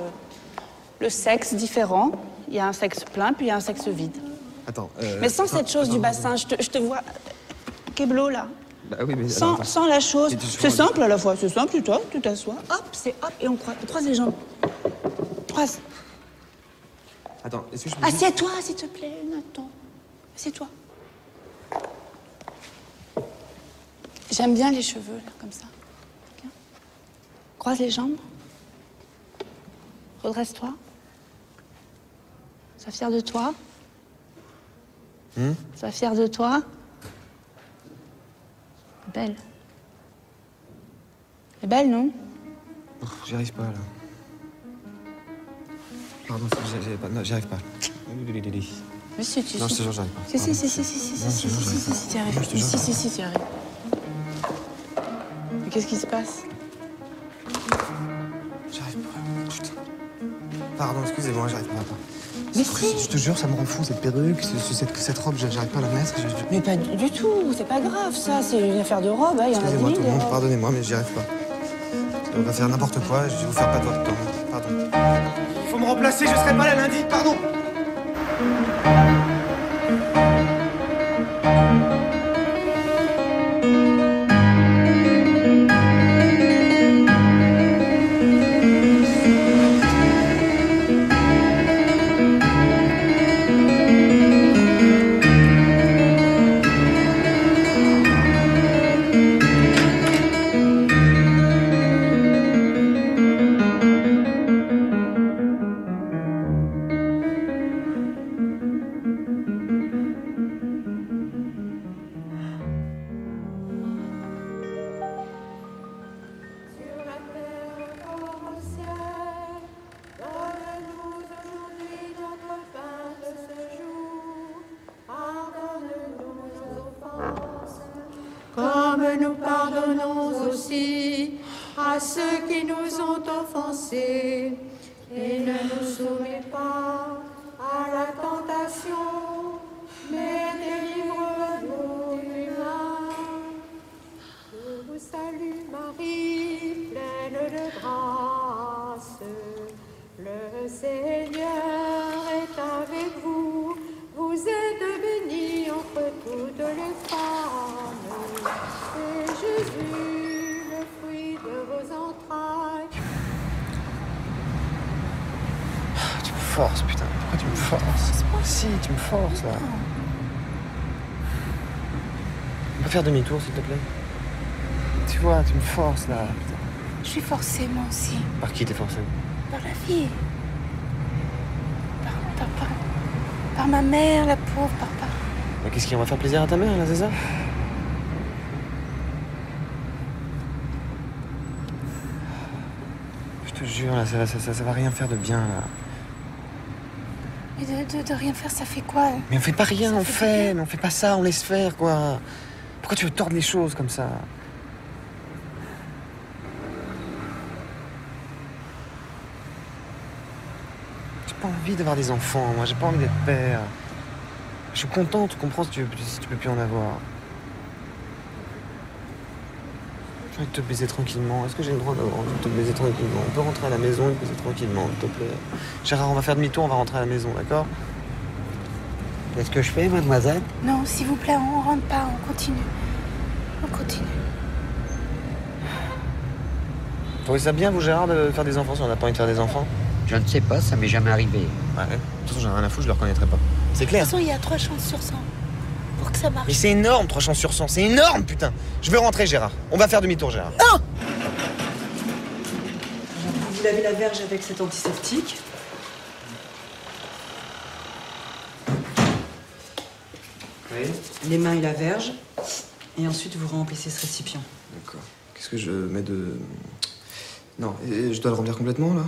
le sexe différent. Il y a un sexe plein, puis il y a un sexe vide. Attends. euh, mais sans attends, cette chose du bassin, je te, je te vois. Keblo, là. Bah oui, mais. Sans, sans la chose. C'est simple à la fois. C'est simple, tu toi, tu t'assois. Hop, c'est hop, et on croise, croise les jambes. Croise. Attends, est-ce que je peux. juste- Assieds-toi, s'il te plaît, Nathan. Assieds-toi. J'aime bien les cheveux, là, comme ça. Bien. Croise les jambes. Redresse-toi. Sois fier de toi. Hmm? Sois fier de toi. Belle. Elle est belle, non? J'y arrive pas là. Pardon, j'y arrive pas. Non, j'y arrive pas. Mais si, tu Non, je te jure, j'arrive pas. Si, si, si, si, si, si, si, si, si, j'arrive si, tu arrives. Si, si, j'arrive si, tu arrives. Mais qu'est-ce qui se passe J'arrive pas. Putain. Pardon, excusez-moi, j'arrive pas. Mais si. Je te jure, ça me rend fou cette perruque, ce- ce- cette, cette robe, j'arrive pas à la mettre. Mais pas du tout, c'est pas grave, ça, c'est une affaire de robe, hein, il y en a Excusez-moi tout le monde, robes. pardonnez-moi, mais j'y arrive pas. On va faire n'importe quoi, je vais vous faire pas de temps. Pardon. Faut me remplacer, je serai pas là lundi, pardon faire demi-tour, s'il te plaît Tu vois, tu me forces là. Putain. Je suis forcée, moi aussi, Par qui t'es forcé par la vie. Par, par, par, par ma mère, la pauvre, par, par... Mais qu'est-ce qui on va faire plaisir à ta mère là, c'est ça Je te jure là, ça, va- ça, ça- ça va rien faire de bien là. Mais de, de, de rien faire, ça fait quoi Mais on fait pas rien, on fait, mais on fait pas ça, on laisse faire quoi. Tu veux tordre les choses comme ça J'ai pas envie d'avoir des enfants, moi j'ai pas envie d'être père. Je suis content, tu comprends si tu, si tu peux plus en avoir. J'ai envie de te baiser tranquillement. Est-ce que j'ai le droit d'avoir de te baiser tranquillement? On peut rentrer à la maison et te baiser tranquillement, s'il te plaît. Gérard, on va faire demi-tour, on va rentrer à la maison, d'accord? Qu'est-ce que je fais, mademoiselle? Non, s'il vous plaît, on rentre pas, on continue. On continue. Vous trouvez ça bien, vous, Gérard, de faire des enfants si on n'a pas envie de faire des enfants? Je ne sais pas, ça m'est jamais arrivé. Ouais. De toute façon, j'ai rien à foutre, je le reconnaîtrai pas. C'est De clair. toute façon, il y a trois chances sur 100 pour que ça marche. Mais c'est énorme, 3 chances sur 100. C'est énorme, putain. Je veux rentrer, Gérard. On va faire demi-tour, Gérard. Vous lavez la verge avec cet antiseptique. Les mains et la verge. Et ensuite, vous remplissez ce récipient. D'accord. Qu'est-ce que je mets de. Non, et je dois le remplir complètement, là?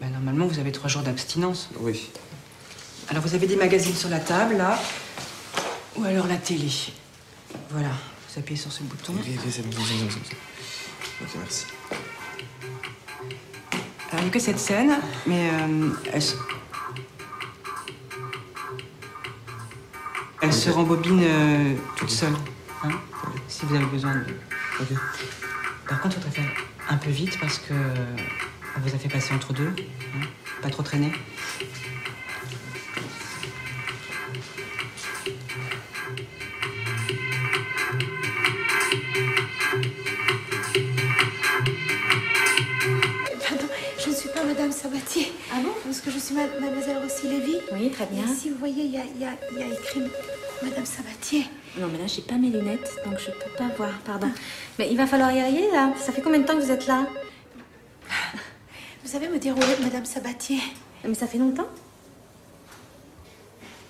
Ben, normalement, vous avez trois jours d'abstinence. Oui. Alors, vous avez des magazines sur la table, là. Ou alors la télé. Voilà. Vous appuyez sur ce bouton. Ok, ok, c'est bon, c'est bon, c'est bon, c'est bon. Ok, merci. Alors, il n'y a que cette scène, mais euh, elle, se... elle se rembobine euh, toute seule, hein, si vous avez besoin de... Par contre, il faudrait faire un peu vite parce que on vous a fait passer entre deux. hein. Pas trop traîner Pardon, je ne suis pas Madame Sabatier. Ah bon? Parce que je suis ma- Mademoiselle Rossi Lévy. Oui, très bien. Et ici, vous voyez, il y a, y a écrit Madame Sabatier. Non, mais là, j'ai pas mes lunettes, donc je peux pas voir, pardon. Mais il va falloir y aller, là. Ça fait combien de temps que vous êtes là? Vous savez me dire où est Madame Sabatier Mais ça fait longtemps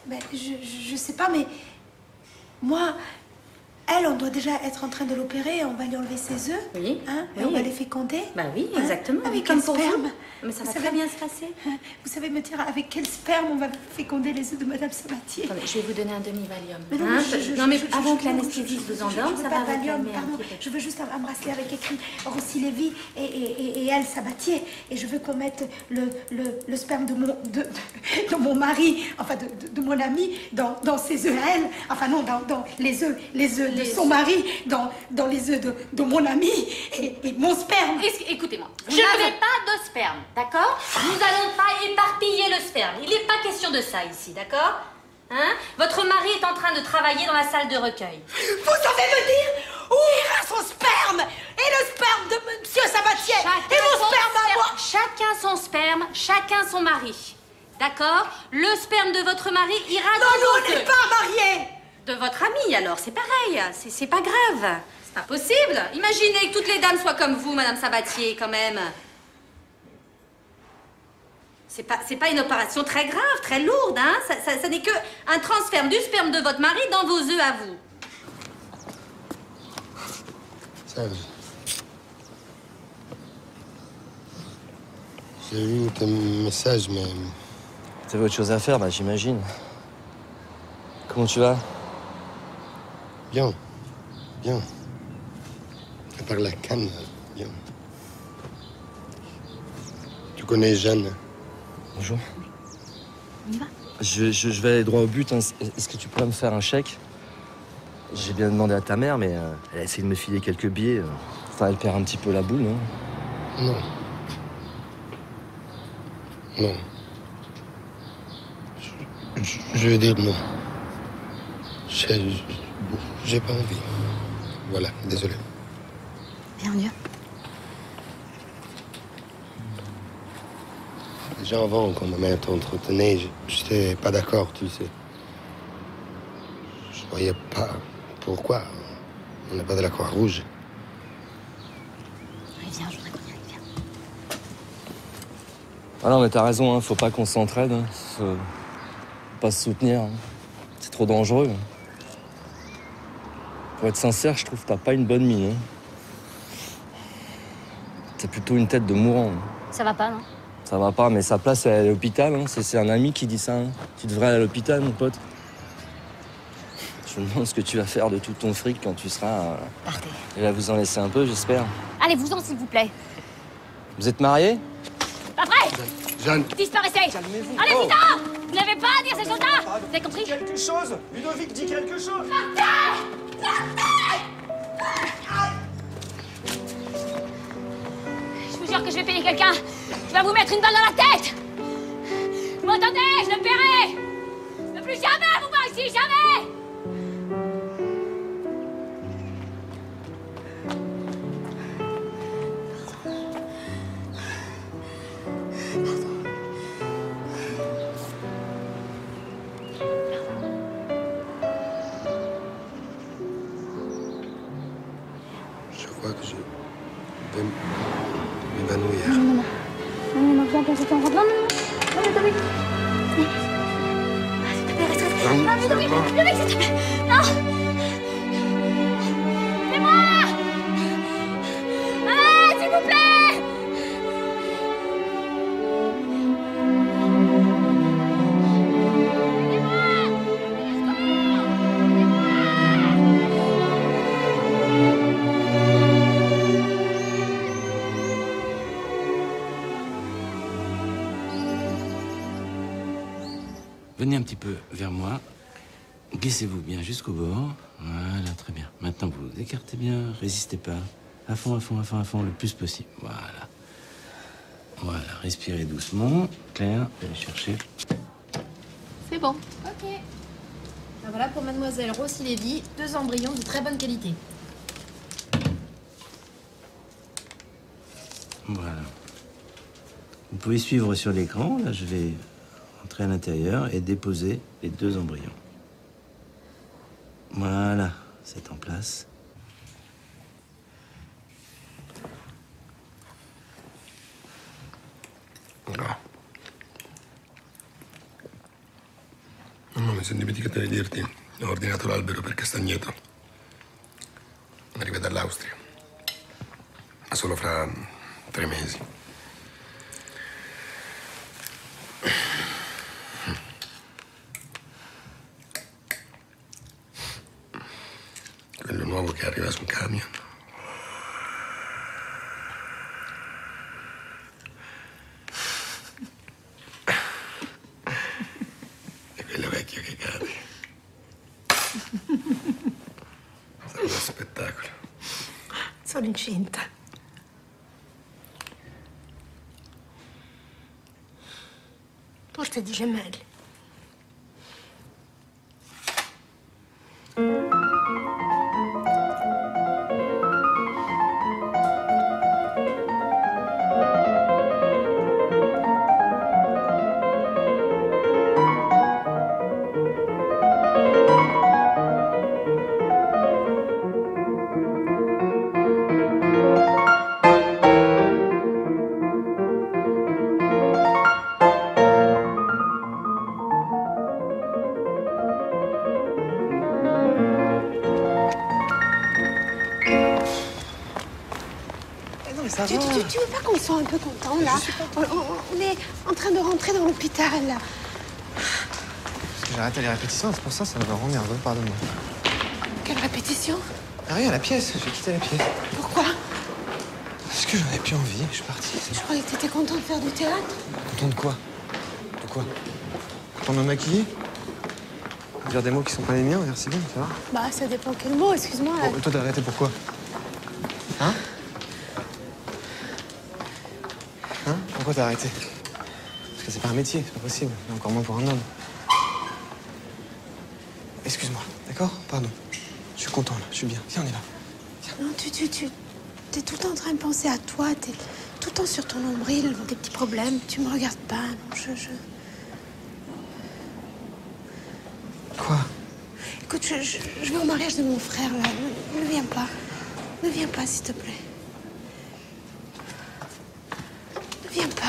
ben, je, je, je sais pas, mais moi, elle, on doit déjà être en train de l'opérer. On va lui enlever ses œufs. Oui. Hein, et Oui. on va les féconder. Bah oui, Hein, exactement. Avec Comme quel sperme Mais ça Vous va savez- très bien se passer. Hein, Vous savez me dire avec quel sperme on va féconder les œufs de Madame Sabatier je vais vous donner un demi-valium. Mais non, hein. je- je- non, mais je- avant je- que l'anesthésiste vous endorme, veux ça pas va Valium, pardon. Je veux juste un, bracelet avec écrit Rossi Lévy et, et, et, et elle Sabatier. Et je veux qu'on mette le, le, le sperme de mon, de- de mon mari, enfin de, de, de mon ami, dans, dans ses œufs à elle. Enfin non, dans, dans les œufs, les œufs de son mari, dans, dans les œufs de, de mon ami et, et mon sperme. Écoutez-moi, Je n'avez veux- pas de sperme, d'accord? Nous allons pas éparpiller le sperme. Il n'est pas question de ça ici, d'accord? Hein? Votre mari est en train de travailler dans la salle de recueil. Vous savez me dire où ira son sperme? Et le sperme de Monsieur Sabatier et mon sperme à moi. Chacun son sperme, chacun son mari. D'accord? Le sperme de votre mari ira Non, dans nous, vos on n'est pas mariés De votre ami, alors, c'est pareil. C'est c'est pas grave. C'est pas possible. Imaginez que toutes les dames soient comme vous, Madame Sabatier, quand même. C'est pas, c'est pas une opération très grave, très lourde, hein Ça, ça- ça n'est que un transfert du sperme de votre mari dans vos œufs à vous. Serge. J'ai vu tes messages, mais T'avais autre chose à faire, bah, j'imagine. Comment tu vas? Bien. Bien. À part la canne, bien. Tu connais Jeanne Bonjour. On y va? Je, je- je vais aller droit au but. hein. Est-ce que tu pourrais me faire un chèque? J'ai bien demandé à ta mère, mais euh, elle a essayé de me filer quelques billets. euh. Enfin, elle perd un petit peu la boule, non Non. Non. Je, je- je veux dire non. J'ai j'ai pas envie. Voilà, désolé. Y va. Déjà avant, quand ma mère t'entretenait, je- j'étais pas d'accord, tu sais. Je voyais pas pourquoi. On n'est pas de la Croix-Rouge. Allez, viens, je voudrais qu'on y aille, viens. Ah non, mais t'as raison, hein. faut pas qu'on s'entraide. hein. Faut pas se soutenir. hein. C'est trop dangereux. hein. Pour être sincère, je trouve que t'as pas une bonne mine. hein. T'as plutôt une tête de mourant. hein. Ça va pas, non? Ça va pas, mais sa place elle est à l'hôpital. hein. C'est un ami qui dit ça. hein. Tu devrais aller à l'hôpital, mon pote. Je me demande ce que tu vas faire de tout ton fric quand tu seras. euh, Partez. Il va vous en laisser un peu, j'espère. Allez-vous-en, s'il vous plaît. Vous êtes mariés? Pas vrai Jeanne Disparaissez Allez, Oh. vite Vous n'avez pas à dire ces choses-là Vous avez compris? Quelque chose Ludovic dit quelque chose Je vous jure que je vais payer quelqu'un. Je vais vous mettre une balle dans la tête. Vous m'entendez? Je le paierai. Ne plus jamais vous voir ici, jamais Glissez-vous bien jusqu'au bord. Voilà, très bien. Maintenant, vous vous écartez bien. Résistez pas. À fond, à fond, à fond, à fond, le plus possible. Voilà. Voilà, respirez doucement. Claire, allez chercher. C'est bon. Ok. Ben voilà pour mademoiselle Rossi Lévy, deux embryons de très bonne qualité. Voilà. Vous pouvez suivre sur l'écran. Là, je vais entrer à l'intérieur et déposer les deux embryons. Voilà, c'est en place. No. No, mi sono dimenticato di dirti. Ho ordinato l'albero per Castagneto. Arriva dall'Austria. Ma solo fra tre mesi. Quello nuovo che arriva su un camion. E quello vecchio che cade. Sarà uno spettacolo. Sono incinta. Forse di gemelli. Un peu content là on, on- on est en train de rentrer dans l'hôpital que arrêté les répétitions, c'est pour ça ça me rend nerveux, pardonne-moi. Quelle répétition? Ah, rien, la pièce, j'ai quitté la pièce. Pourquoi? Parce que j'en avais plus envie, je suis parti. Je croyais que t'étais content de faire du théâtre. Content de quoi? De quoi? Content de me maquiller? Dire des mots qui sont pas les miens, vers Sylvain, ça va Bah ça dépend quel mot, excuse-moi. Toi, t'as arrêté pourquoi Hein Hein Pourquoi t'as arrêté Parce que c'est pas un métier, c'est pas possible. Et encore moins pour un homme. Excuse-moi, d'accord Pardon. Je suis content, là. Je suis bien. Viens, on est là. Non, tu, tu, tu, t'es tout le temps en train de penser à toi. T'es tout le temps sur ton nombril, tes petits problèmes. Tu me regardes pas. Non, je, je... Quoi Écoute, je, je, je vais au mariage de mon frère là. Ne, ne viens pas. Ne viens pas, s'il te plaît. Ne viens pas.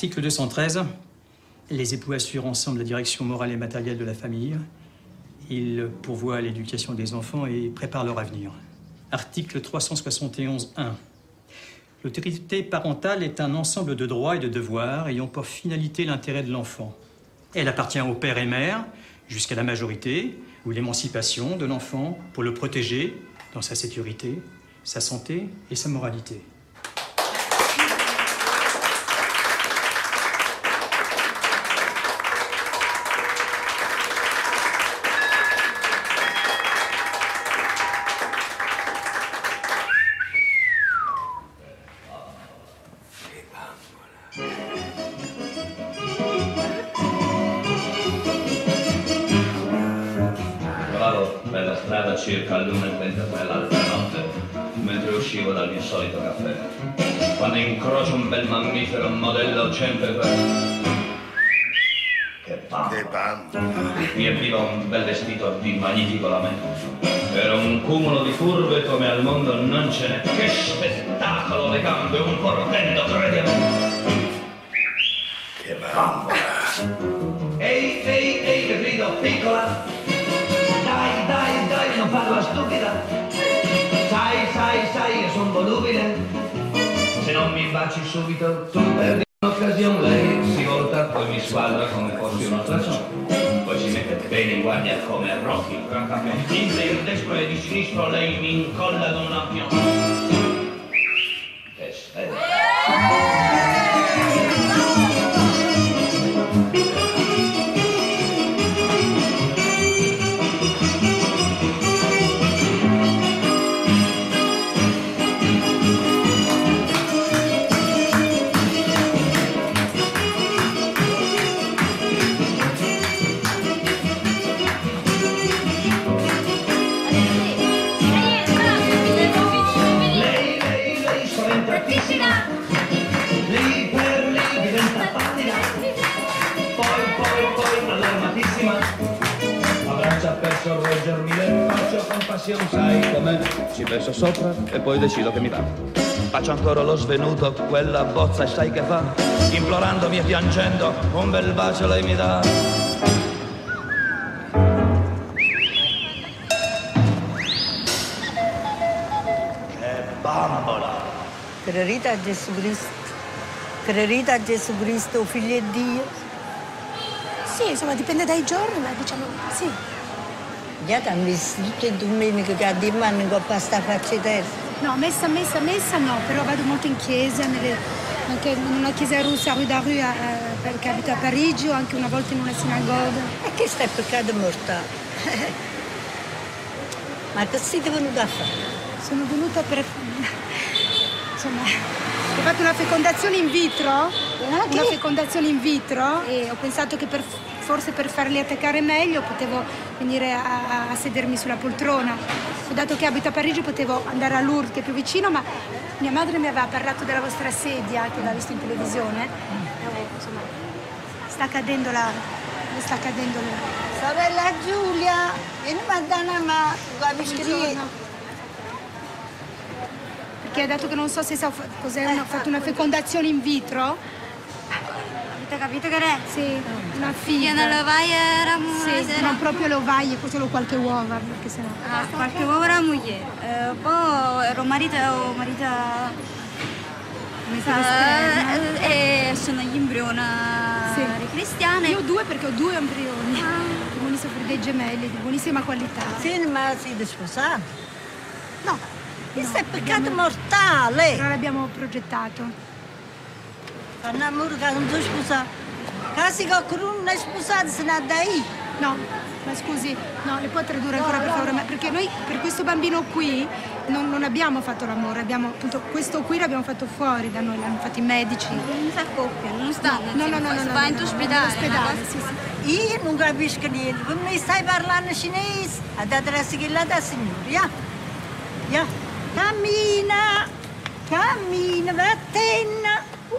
Article 213. Les époux assurent ensemble la direction morale et matérielle de la famille. Ils pourvoient à l'éducation des enfants et préparent leur avenir. Article 371.1. L'autorité parentale est un ensemble de droits et de devoirs ayant pour finalité l'intérêt de l'enfant. Elle appartient au père et mère jusqu'à la majorité ou l'émancipation de l'enfant pour le protéger dans sa sécurité, sa santé et sa moralité. La strada circa all'1.33 l'altra notte, mentre uscivo dal mio solito caffè. Quando incrocio un bel mammifero modello Cempeper. Che bambola! Mi avviva un bel vestito di magnifico lamento. Era un cumulo di curve come al mondo non ce n'è. Che spettacolo! Le gambe un portento, crediamo! Che bambola! Ehi, ehi, ehi, che grido, piccola! Son volubile. Se non mi baci subito, tu perdi un'occasione. Lei si volta, poi mi squadra come fossi uno strazone. Poi si mette bene in guardia come Rocky, il destro e di sinistro, lei mi incolla ad un lampione. Decido che mi va. Faccio ancora lo svenuto, quella bozza e sai che fa? Implorandomi e piangendo, un bel bacio lei mi dà. Che bambola! Credete a Gesù Cristo? Credete a Gesù Cristo, figlio di Dio? Sì, insomma, dipende dai giorni, ma diciamo sì. Già ti hanno visto tutte le domeniche che a Dio hanno con pasta faccia terra. No, messa, messa, messa no, però vado molto in chiesa, nelle- anche in una chiesa russa a Rue d'Arru, perché abito a Parigi, o anche una volta in una sinagoga. E che sta peccato mortale? Ma che siete venuta a fare? Sono venuta per... Insomma, ho fatto una fecondazione in vitro, una fecondazione in vitro e ho pensato che per- forse per farli attaccare meglio potevo venire a- a sedermi sulla poltrona. Dato che abito a Parigi potevo andare a Lourdes che è più vicino, ma mia madre mi aveva parlato della vostra sedia che l'ha visto in televisione. E, insomma, sta cadendo la... sta cadendo la... Sorella Giulia, vieni a dare una mano, Buongiorno. Perché dato che non so se sa cos'è, una- ho fatto una fecondazione in vitro. Avete capito che è? Sì, una figlia. Io non lo vai era Sì, sera. non proprio le ovaie, solo qualche uova, perché sennò. Ah, qualche uovo era moglie. Eh, poi ero marito, ho marito... Come si descrive? Eh, e sono gli embrioni Sì. cristiane. Io ho due perché ho due embrioni. Di buonissimo per dei gemelli, di buonissima qualità. Sì, ma siete sposati? No. Questo è peccato mortale. Però l'abbiamo progettato. Amore che non sono sposato. Casi qualcuno non è sposato, se ne da io. No, ma scusi, no, le può tradurre ancora per favore? Ma Perché noi per questo bambino qui non, non abbiamo fatto l'amore, abbiamo appunto questo qui l'abbiamo fatto fuori da noi, l'hanno fatto i medici. Non si accoppiano, non stanno No, no, no, no, no, va no, in no, ospedale. Io non capisco niente. Come stai parlando cinese? Ha dato la signore, ya? Ya? Cammina! Cammina, vattene!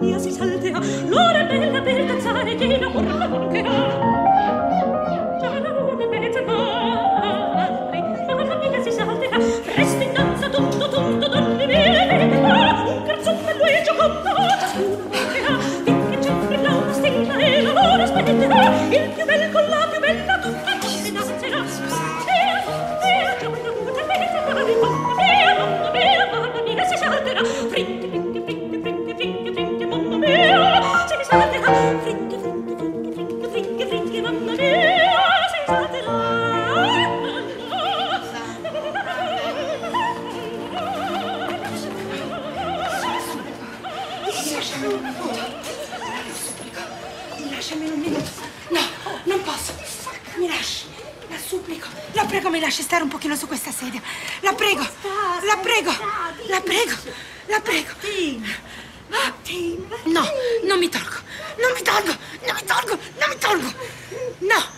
mia si saltea l'ora bella bella zare che in amor la concherà già la luna mezza mare l'ora mia si saltea presto in danza tutto tutto donne mie ah, un carzon per lui giocondo ciascuno vincerà vinche c'è la stella e l'amore spagnetterà il più bel con la più bella tutto prego, mi lasci stare un pochino su questa sedia. La prego. La prego. La prego. La prego. No, non mi tolgo. Non mi tolgo. Non mi tolgo. Non mi tolgo. No.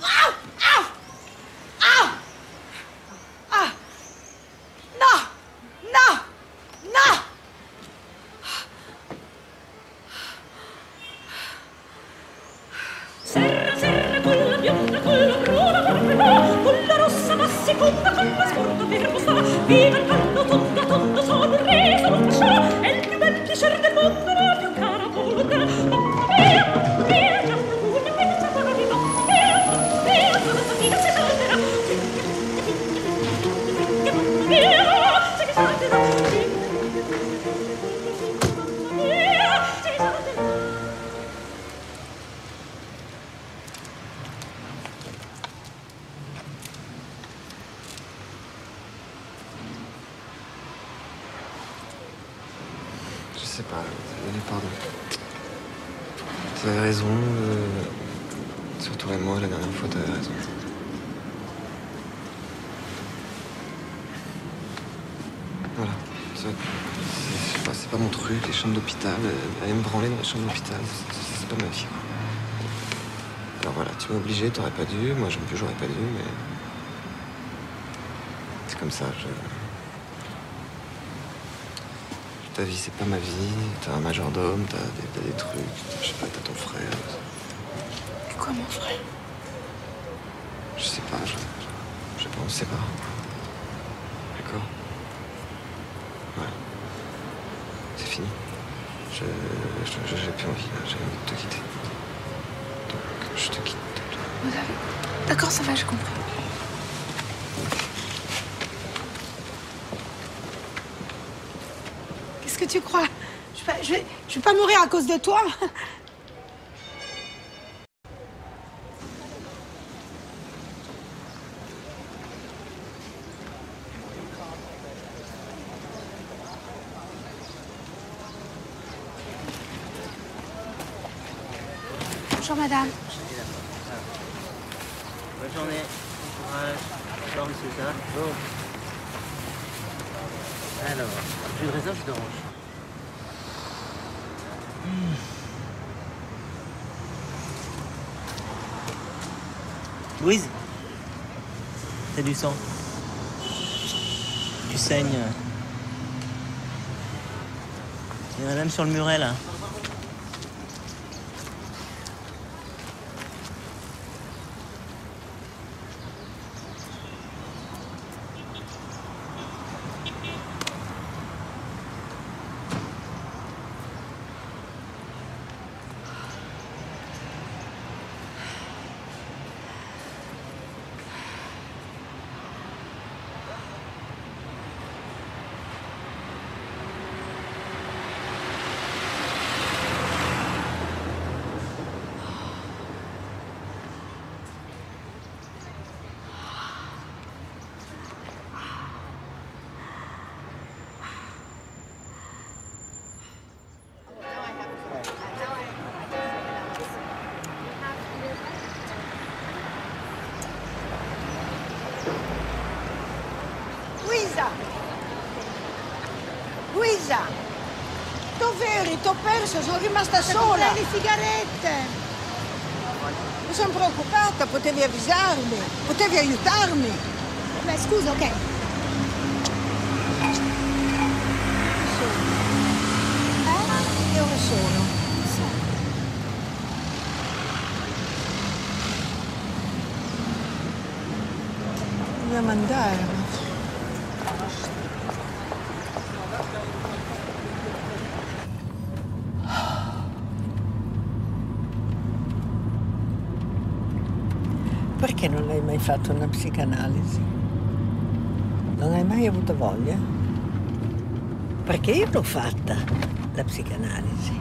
Au! Au! Au! Ah! No! No! No! mia, se che state da d'hôpital. euh, Aller me branler dans les chambres d'hôpital, c'est- pas ma vie. quoi. Alors voilà, tu m'as obligé, t'aurais pas dû. Moi, j'aime plus, j'aurais pas dû, mais. C'est comme ça, je. Ta vie, c'est pas ma vie. T'as un majordome, t'as des, trucs, je sais pas, t'as ton frère. Quoi, mon frère? Je sais pas, je, je sais pas, on se sépare. D'accord Ouais. C'est fini. Je, je, je- plus envie, là. J'ai envie de te quitter. Donc, je te quitte. D'accord, ça va, j'ai compris. Qu'est-ce que tu crois? Je vais, je, vais, je vais pas mourir à cause de toi Bonjour madame. Bonne journée. Bon courage. Bonjour, monsieur, ça va Bon. Alors, jus de raisin, jus d'orange. Louise Tu saignes. Il y en a même sur le muret là. Sono rimasta sola. le sigarette. Mi sono preoccupata, potevi avvisarmi, potevi aiutarmi. Beh, scusa, ok. Che ore sono? Dobbiamo andare. ma- Perché non hai mai fatto una psicanalisi? Non hai mai avuto voglia? Perché io l'ho fatta, la psicanalisi.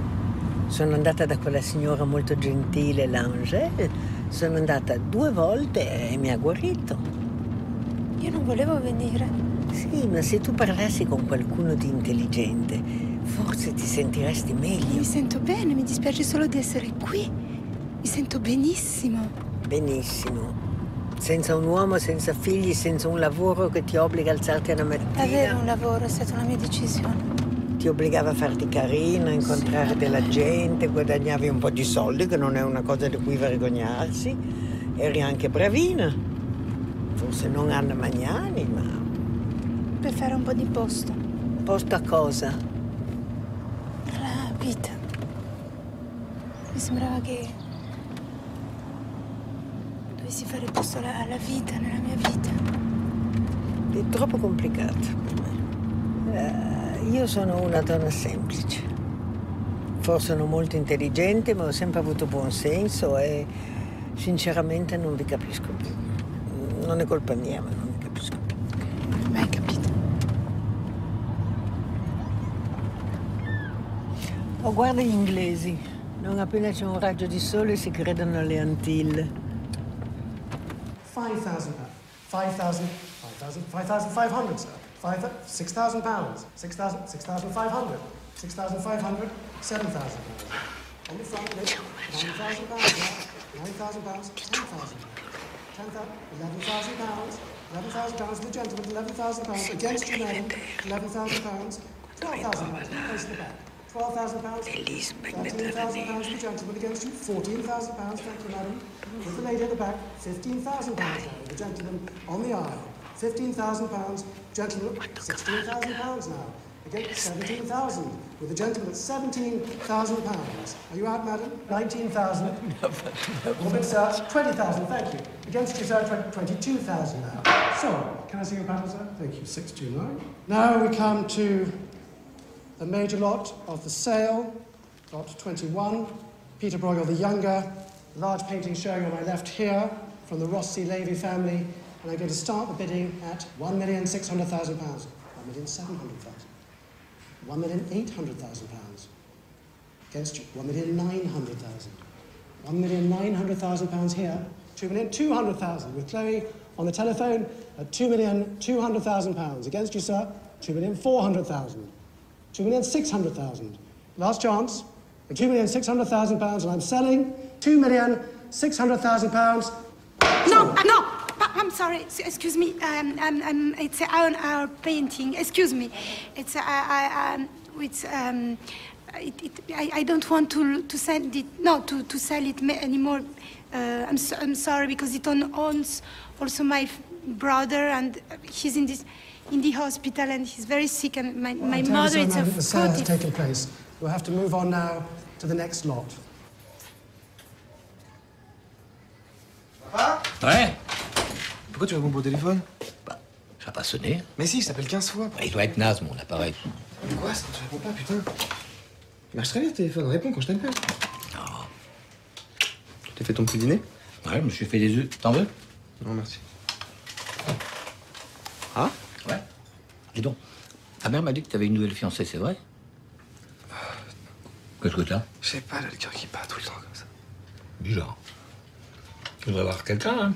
Sono andata da quella signora molto gentile, l'Angel, sono andata due volte e mi ha guarito. Io non volevo venire. Sì, ma se tu parlassi con qualcuno di intelligente, forse ti sentiresti meglio. Mi sento bene, mi dispiace solo di essere qui. Mi sento benissimo. Benissimo. Senza un uomo, senza figli, senza un lavoro che ti obbliga a alzarti una mattina. Avere un lavoro è stata una mia decisione. Ti obbligava a farti carina, a incontrare della gente, guadagnavi un po' di soldi, che non è una cosa di cui vergognarsi. Eri anche bravina. Forse non Anna Magnani, ma Per fare un po' di posto. posto a cosa? Per la vita. Mi sembrava che dovessi fare posto alla, alla vita, nella mia vita. È troppo complicato per me. Eh, io sono una donna semplice. Forse sono molto intelligente, ma ho sempre avuto buon senso e sinceramente non vi capisco più. Non è colpa mia, ma non vi capisco più. Mai capito. Oh, guarda gli inglesi. Non appena c'è un raggio di sole si credono alle Antille. 5,000 pounds. 5,000, 5,000, 5,500, sir. Five, 6,000 pounds. 6,000, 6,500. 6,500, 7,000 pounds. On the front list, 9,000 pounds, 9,000 pounds, 10,000. 10,000, 11,000 pounds. 11,000 pounds, the gentleman, 11,000 pounds. Against you, madam, 11,000 pounds. 12,000 pounds. Place in the back. 12,000 pounds. 13,000 pounds for the gentleman against you. 14,000 pounds. Thank you, madam. With the lady at the back. 15,000 pounds now. The gentleman on the aisle. 15,000 pounds. Gentleman. 16,000 pounds now. Against 17,000. With the gentleman at 17,000 pounds. Are you out, madam? 19,000. Woman, sir. 20,000. Thank you. Against you, sir. 22,000 now. So, can I see your battle, sir? Thank you. 629. Now we come to the major lot of the sale, lot 21, Peter Bruegel the Younger, large painting showing on my left here from the Rossi Levy family, and I'm going to start the bidding at £1,600,000. £1,700,000. £1,800,000. Against you, £1,900,000. £1,900,000 here, £2,200,000 with Chloe on the telephone at £2,200,000. Against you, sir, £2,400,000. Two million six hundred thousand. Last chance. Two million six hundred thousand pounds, and I'm selling two million six hundred thousand pounds. No, uh, no. Pa- I'm sorry. Excuse me. Um, um, um, it's our, our painting. Excuse me. It's uh, I, um, it's um, it, it, I, I don't want to to send it. No, to, to sell it anymore. Uh, I'm so, I'm sorry because it owns also my brother, and he's in this in the hospital, and he's very sick, and my, my tell you, mother is a the sale has 40 taken place. We'll have to move on now to the next lot. Ouais Pourquoi tu réponds pas au téléphone? Ça n'a pas sonné. Mais si, je t'appelle 15 fois. Il doit être naze, mon appareil. Quoi? Ça Tu réponds pas, putain Il marche très bien le téléphone, réponds quand je t'appelle. Tu t'es fait ton petit dîner? Ouais, je me suis fait des œufs. T'en veux? Non, merci. Ah? Ouais. Dis donc, ta mère m'a dit que t'avais une nouvelle fiancée, c'est vrai? Qu'est-ce que t'as? Je sais pas, j'ai le cœur qui bat tout le temps comme ça. Bizarre. Tu devrais avoir quelqu'un, hein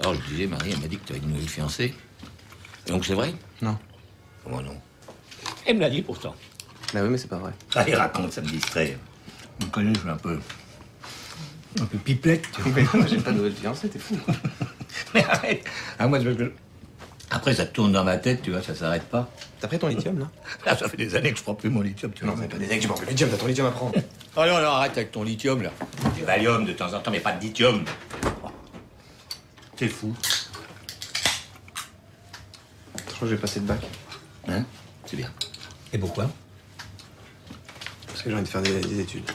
Alors, je disais, Marie, elle m'a dit que t'avais une nouvelle fiancée. Donc, c'est vrai? Non. Comment non Elle me l'a dit pourtant. Bah oui, mais c'est pas vrai. Allez, raconte, ça me distrait. On me connaît, je suis un peu. un peu pipelette. tu vois. Mais non, j'ai pas de nouvelle fiancée, t'es fou. Mais arrête Ah, moi, je- je- Après, ça tourne dans ma tête, tu vois, ça s'arrête pas. T'as pris ton lithium, là? Là, ça fait des années que je prends plus mon lithium, tu vois. Non, mais pas des années que je prends plus le lithium, t'as ton lithium à prendre. Oh non, non, arrête avec ton lithium, là. Du Valium de temps en temps, mais pas de lithium. T'es fou. Je crois que je vais passer le bac. Hein? C'est bien. Et pourquoi? Parce que j'ai envie de faire des, des études.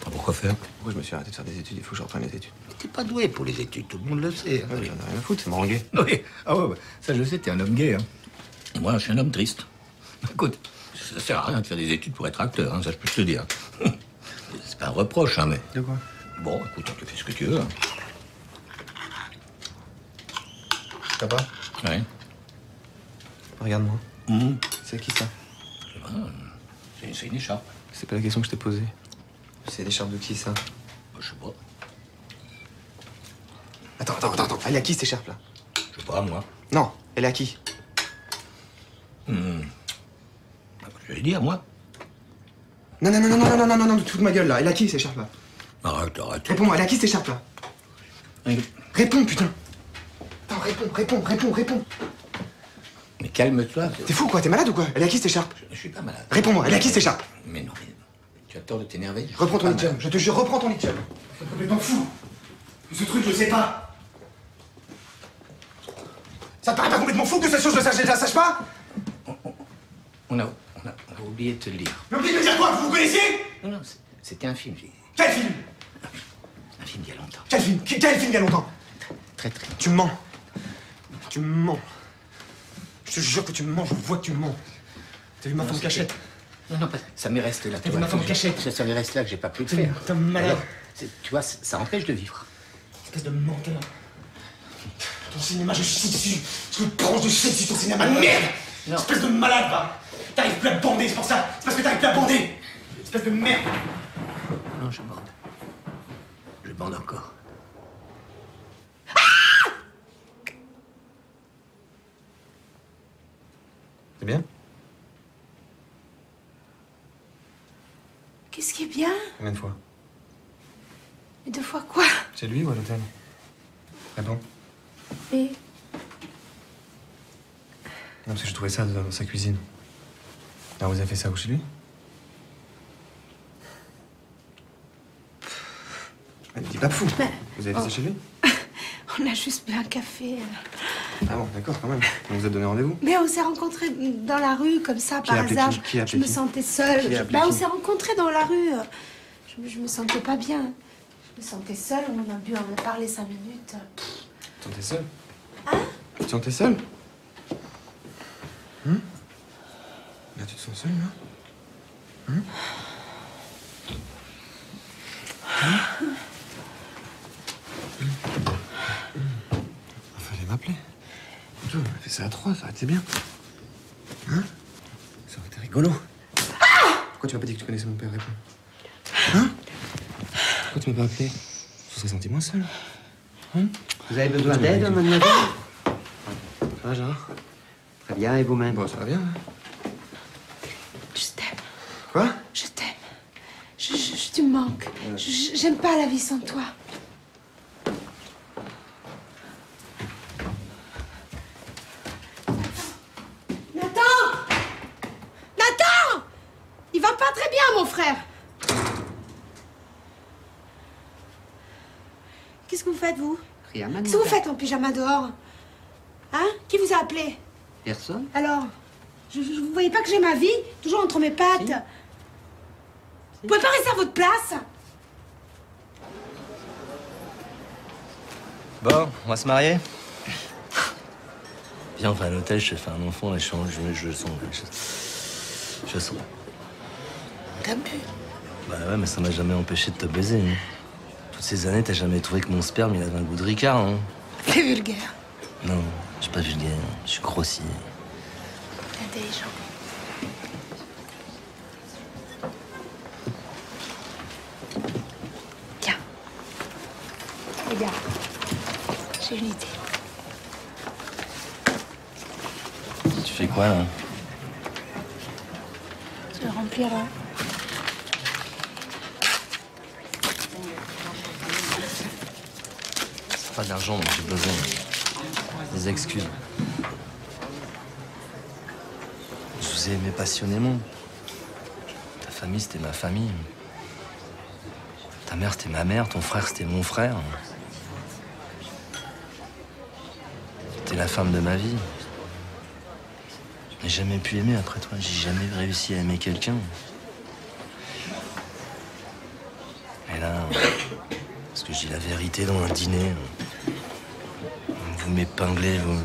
Pourquoi faire? Pourquoi je me suis arrêté de faire des études? Il faut que je reprenne les études. T'es pas doué pour les études, tout le monde le sait. hein. Ouais, j'en ai rien à foutre, c'est mon gay. Oui, ah ouais, ça je sais, t'es un homme gay. Hein. Et moi, je suis un homme triste. Écoute, ça sert à rien de faire des études pour être acteur, hein, ça je peux te le dire. C'est pas un reproche, hein, mais. De quoi? Bon, écoute, tu fais ce que tu veux. hein. Papa Ouais. Regarde-moi. Mhm. C'est qui ça? Euh, C'est c'est une écharpe. C'est pas la question que je t'ai posée. C'est l'écharpe de qui, ça? Je sais pas. Attends, attends, attends, attends. Elle est à qui, cette écharpe-là Je sais pas, moi. Non, elle est à qui Hmm. Je vais dire, moi. Non, non, non, non, non, non, non, non, non, toute ma gueule, là. Elle est à qui, cette écharpe-là Arrête, arrête. Réponds-moi, elle est à qui, cette écharpe-là Réponds, putain Attends, réponds, réponds, réponds, réponds Mais calme-toi. T'es fou, quoi T'es malade ou quoi Elle est à qui, cette écharpe Je suis pas malade. Réponds-moi, elle est à qui, cette écharpe Mais non, mais tu as tort de t'énerver. je Reprends ton lithium, je te jure, reprends ton lithium. T'es complètement fou Ce truc, je sais pas Ça te paraît pas complètement fou que cette chose, je, sache, je la sache pas On a, on, a, on a oublié de te le dire. Mais oubliez de me dire quoi Vous vous connaissiez? Non, non, c'était un film. Quel film? Un film il y a longtemps. Quel film? Quel film il y a longtemps? Très, très. Tu me mens. Tu me mens. Je te jure que tu me mens, je vois que tu me mens. T'as vu ma Non, femme cachette? Non, non, pas- ça m'est resté là. T'as vu ma femme cachette? Ça, ça m'est resté là que j'ai pas pu le faire. t'es malade. Alors, Tu vois, ça ça empêche de vivre. Espèce de menteur. Ton cinéma, je chie dessus. Je me branche de chier dessus ton cinéma de merde Non. Espèce de malade, va T'arrives plus à bander, c'est pour ça C'est parce que t'arrives plus à bander Espèce de merde Non, je bande. Je bande encore. C'est bien Qu'est-ce qui est bien Combien de fois Et deux fois quoi C'est lui ou à l'hôtel Réponds. Et Non, parce que j'ai trouvé ça dans sa cuisine. Alors, vous avez fait ça où chez lui? Elle dit pas fou. Vous avez fait ça oh. chez lui? On a juste bu un café. Ah bon, d'accord, quand même. On vous a donné rendez-vous? Mais on s'est rencontrés dans la rue, comme ça, Qui par hasard. qui? Je me sentais seule. Qui a Je- appelé bah, on qui? s'est rencontrés dans la rue. Je, me- je me sentais pas bien. Je me sentais seule. On a bu, on a parlé cinq minutes. Sentais seule Hein? Tu te sentais seule Hum Là, tu te sens seule, là? Hum Hum Fallait m'appeler. On a fait ça à trois, ça aurait été bien. Hein? Ça aurait été rigolo. Pourquoi tu m'as pas dit que tu connaissais mon père Réponds. Hein? Pourquoi tu m'as pas appelé? Tu te serais senti moins seule. Hein? Vous avez besoin d'aide, mademoiselle Ça va, Gérard Très bien, et vous-même Bon, ça va bien. Je t'aime. Quoi? Je t'aime. Je, je- je- tu me manques. Je- je- J'aime pas la vie sans toi. Nathan Nathan Il va pas très bien, mon frère. Qu'est-ce que vous faites, vous? Rien, Qu'est-ce que vous faites en pyjama dehors Hein Qui vous a appelé Personne Alors je, je- Vous voyez pas que j'ai ma vie Toujours entre mes pattes Vous pouvez pas rester à votre place Bon, on va se marier Viens, on va à un hôtel, je te fais un enfant, là, je, je, je le sens. Je, je le sens. T'as bu Bah ouais, mais ça m'a jamais empêché de te baiser. hein. Toutes ces années, t'as jamais trouvé que mon sperme, il avait un goût de ricard, hein T'es vulgaire. Non, je suis pas vulgaire, je suis grossier. Intelligent. Tiens. Regarde. J'ai une idée. Tu fais quoi, là? Je vais remplir là. Pas d'argent, mais j'ai besoin. Des excuses. Je vous ai aimé passionnément. Ta famille, c'était ma famille. Ta mère, c'était ma mère. Ton frère, c'était mon frère. T'es la femme de ma vie. J'ai jamais pu aimer après toi. J'ai jamais réussi à aimer quelqu'un. Et là, parce que dis la vérité dans un dîner, m'épinglez, vous,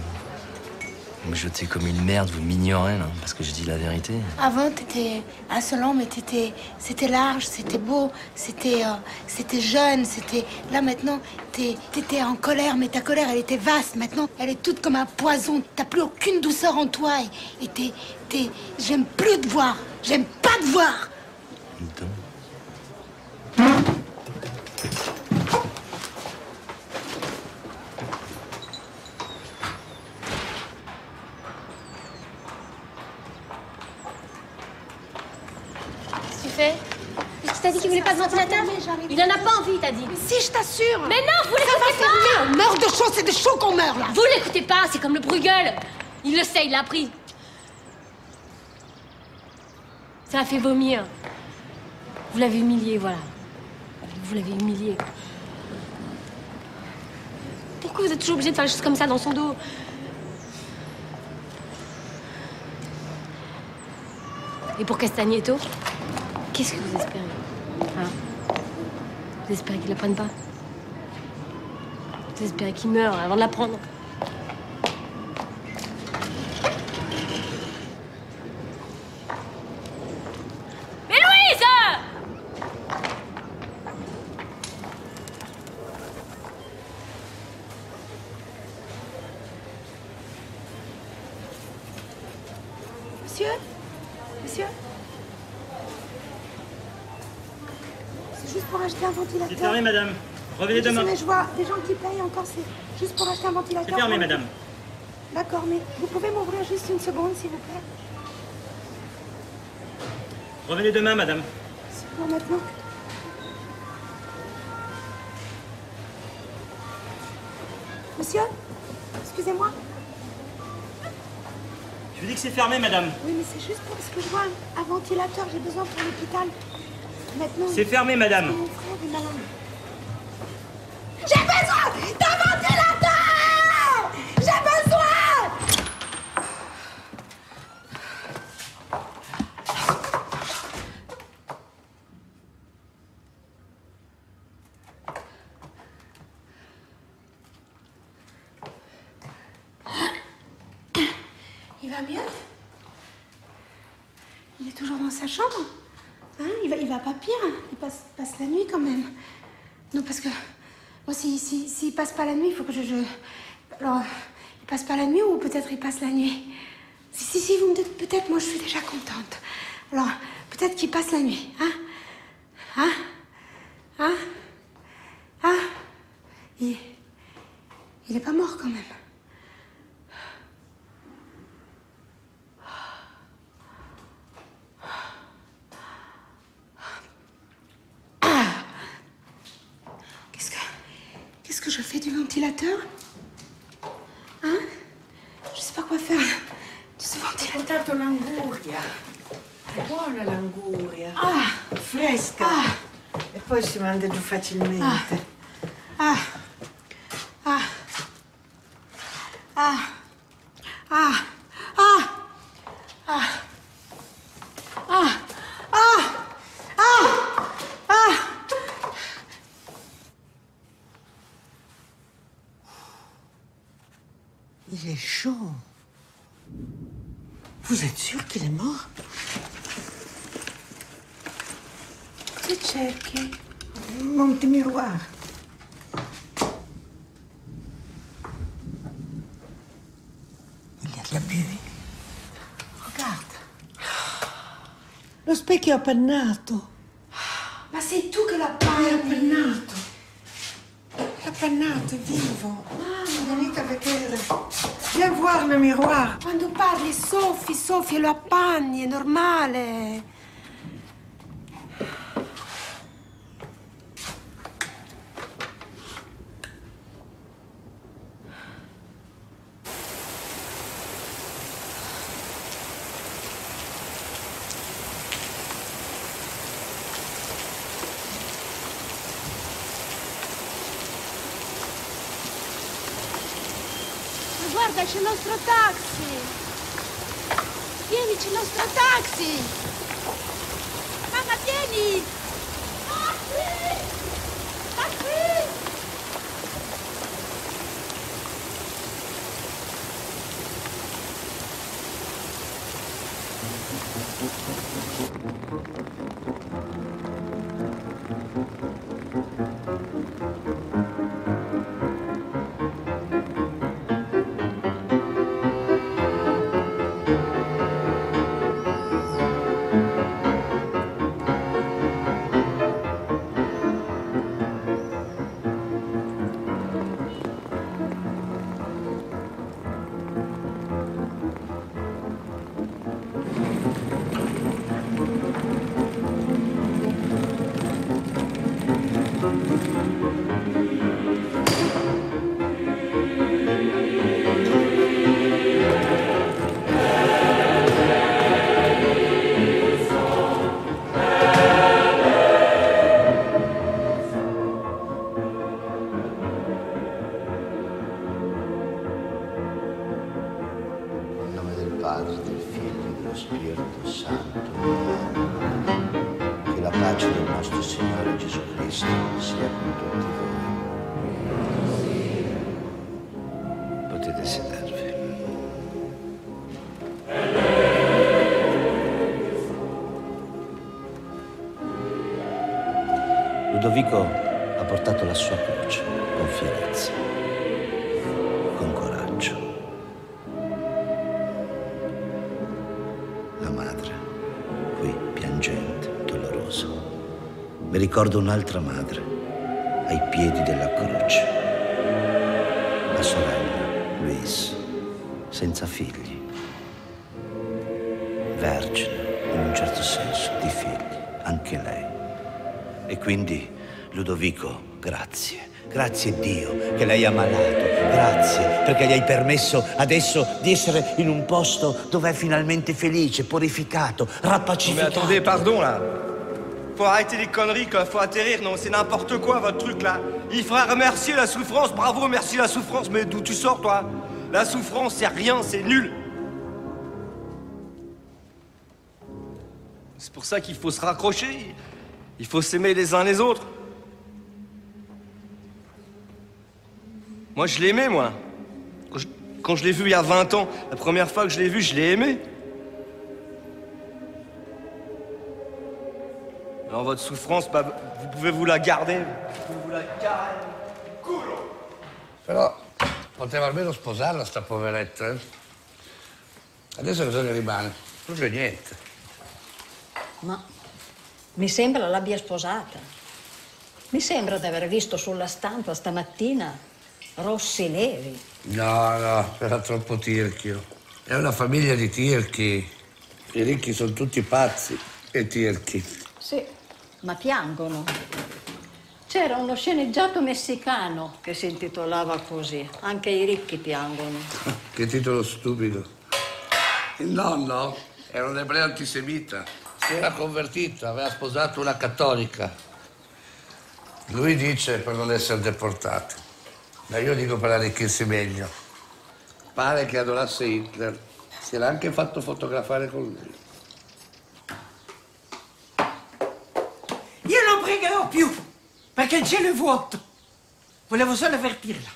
vous me jetez comme une merde, vous m'ignorez, là, parce que je dis la vérité. Avant, t'étais insolent, mais t'étais, c'était large, c'était beau, c'était, euh, c'était jeune, c'était. Là maintenant, t'étais en colère, mais ta colère, elle était vaste. Maintenant, elle est toute comme un poison. T'as plus aucune douceur en toi, et, t'es, j'aime plus te voir, j'aime pas te voir que tu fais Qu'est-ce qu'il t'a dit qu'il voulait pas de ventilateur Il en a pas envie, t'as dit. Si, je t'assure. Mais non, vous l'écoutez pas on meurt de chaud, c'est de chaud qu'on meurt là. Vous l'écoutez pas, c'est comme le Bruegel. Il le sait, il l'a appris. Ça a fait vomir. Vous l'avez humilié, voilà. Vous l'avez humilié. Pourquoi vous êtes toujours obligé de faire des choses comme ça dans son dos Et pour Castagneto, qu'est-ce que vous espérez? Vous espérez qu'il la prenne pas. Espérez qu'il meure avant de la prendre Mais Louise Monsieur Monsieur C'est juste pour acheter un ventilateur. C'est fermé, madame. Revenez demain. mais je vois des gens qui payent encore, c'est juste pour acheter un ventilateur. C'est fermé, madame. D'accord, mais vous pouvez m'ouvrir juste une seconde, s'il vous plaît Revenez demain, madame. C'est pour maintenant. Monsieur Excusez-moi. Je dis que c'est fermé, madame. Oui, mais c'est juste parce que je vois un, un ventilateur. J'ai besoin pour l'hôpital. C'est fermé, madame. Mon frère est malade. J'ai besoin d'un ventilateur J'ai besoin Il va mieux? Il est toujours dans sa chambre? Va, pas pire Il passe, la nuit quand même. Non, parce que. Moi, s'il si, s'il passe pas la nuit, il faut que je. je- Alors, il passe pas la nuit ou peut-être il passe la nuit? Si, si, si, vous me dites peut-être, moi je suis déjà contente. Alors, peut-être qu'il passe la nuit, hein? Hein? Hein? Hein? Il, il est pas mort quand même. Manda giù facilmente. Ah. Specchio è appannato. Ma sei tu che l'ha È panni? appannato. È appannato, è vivo. Venite a vedere. Viens voir le miroir. Quando parli soffi, soffi lo appanni, è normale. Ricordo un'altra madre ai piedi della croce. La sorella, Louise, senza figli. Vergine, in un certo senso, di figli, anche lei. E quindi, Ludovico, grazie. Grazie Dio che lei è ammalato. Grazie perché gli hai permesso adesso di essere in un posto dove è finalmente felice, purificato, Mais rappacificato. attendez, pardon là. Faut arrêter les conneries, quoi. Faut atterrir, non, c'est n'importe quoi votre truc là. Il faudra remercier la souffrance, bravo, merci la souffrance, mais d'où tu sors toi? La souffrance, c'est rien, c'est nul. C'est pour ça qu'il faut se raccrocher. Il faut s'aimer les uns les autres. Moi, je l'aimais, moi. Quand je, l'ai vu il y a 20 ans, la première fois que je l'ai vu, je l'ai aimé. Alors, votre souffrance, bah, vous pouvez vous la garder. Vous pouvez vous la garder. Però poteva almeno sposarla sta poveretta. eh? Adesso cosa ne rimane? Proprio niente. Ma mi sembra l'abbia sposata. Mi sembra di aver visto sulla stampa stamattina rossi neri. No, no, era troppo tirchio. È una famiglia di tirchi. I ricchi sono tutti pazzi e tirchi. Ma piangono. C'era uno sceneggiato messicano che si intitolava così. Anche i ricchi piangono. Che titolo stupido. Il nonno era un ebreo antisemita. Si era convertito, aveva sposato una cattolica. Lui dice per non essere deportato. Ma io dico per arricchirsi meglio. Pare che adorasse Hitler. Si era anche fatto fotografare con lui. Io non pregherò più, perché il cielo è vuoto. Volevo solo avvertirla.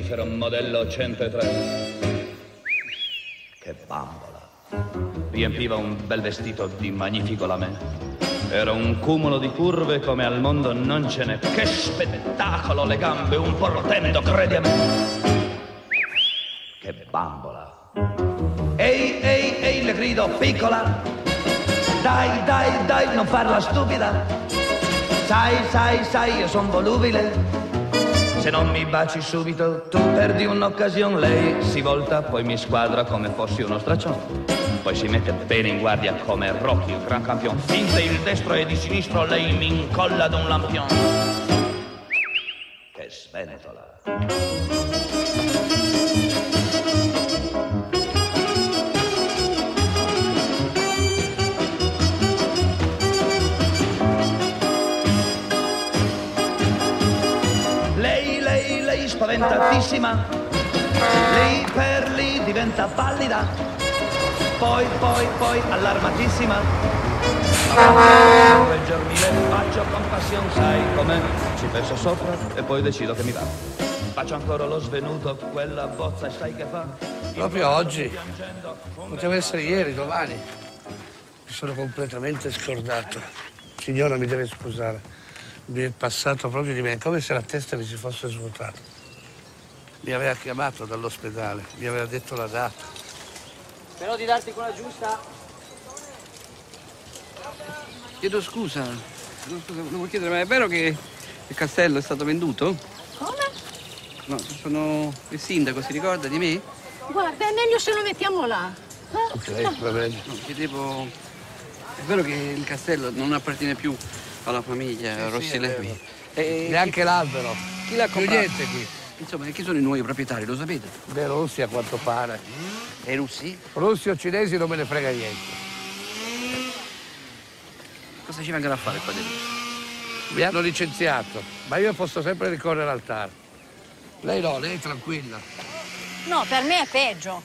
Mammifero modello 103. Che bambola! Riempiva un bel vestito di magnifico lamè. Era un cumulo di curve come al mondo non ce n'è. Che spettacolo! Le gambe un po' rotendo, credi a me. Che bambola! Ehi, ehi, ehi, le grido, piccola! Dai, dai, dai, non farla stupida. Sai, sai, sai, io son volubile. Se non mi baci subito, tu perdi un'occasione. Lei si volta, poi mi squadra come fossi uno straccione. Poi si mette bene in guardia come Rocky, il gran campione. Finte il destro e di sinistro, lei mi incolla da un lampione. Diventa pallida. Poi, poi, poi allarmatissima. Reggermi le faccio con passione, sai com'è? Ci penso sopra e poi decido che mi va. Faccio ancora lo svenuto, quella bozza e sai che fa? Proprio oggi. Poteva essere ieri, domani. Mi sono completamente scordato. Signora mi deve scusare. Mi è passato proprio di me, come se la testa mi si fosse svuotata. Mi aveva chiamato dall'ospedale, mi aveva detto la data. Però di darti quella giusta. Chiedo scusa. Non volevo chiedere, ma è vero che il castello è stato venduto? Come? No, sono il sindaco, si ricorda di me? Guarda, è meglio se lo mettiamo là. eh? Ok, va bene. No, chiedevo. È vero che il castello non appartiene più alla famiglia Sì, sì, Rossi è Levi? vero. Neanche l'albero. Chi l'ha Più comprato? niente qui. Insomma, chi sono i nuovi proprietari, lo sapete? Beh, russi a quanto pare. E russi? Russi o cinesi non me ne frega niente. Cosa ci vengono a fare qua dentro? Mi hanno licenziato, ma io posso sempre ricorrere al TAR. Lei no, lei è tranquilla. No, per me è peggio.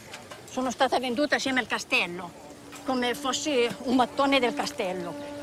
Sono stata venduta assieme al castello, come fossi un mattone del castello.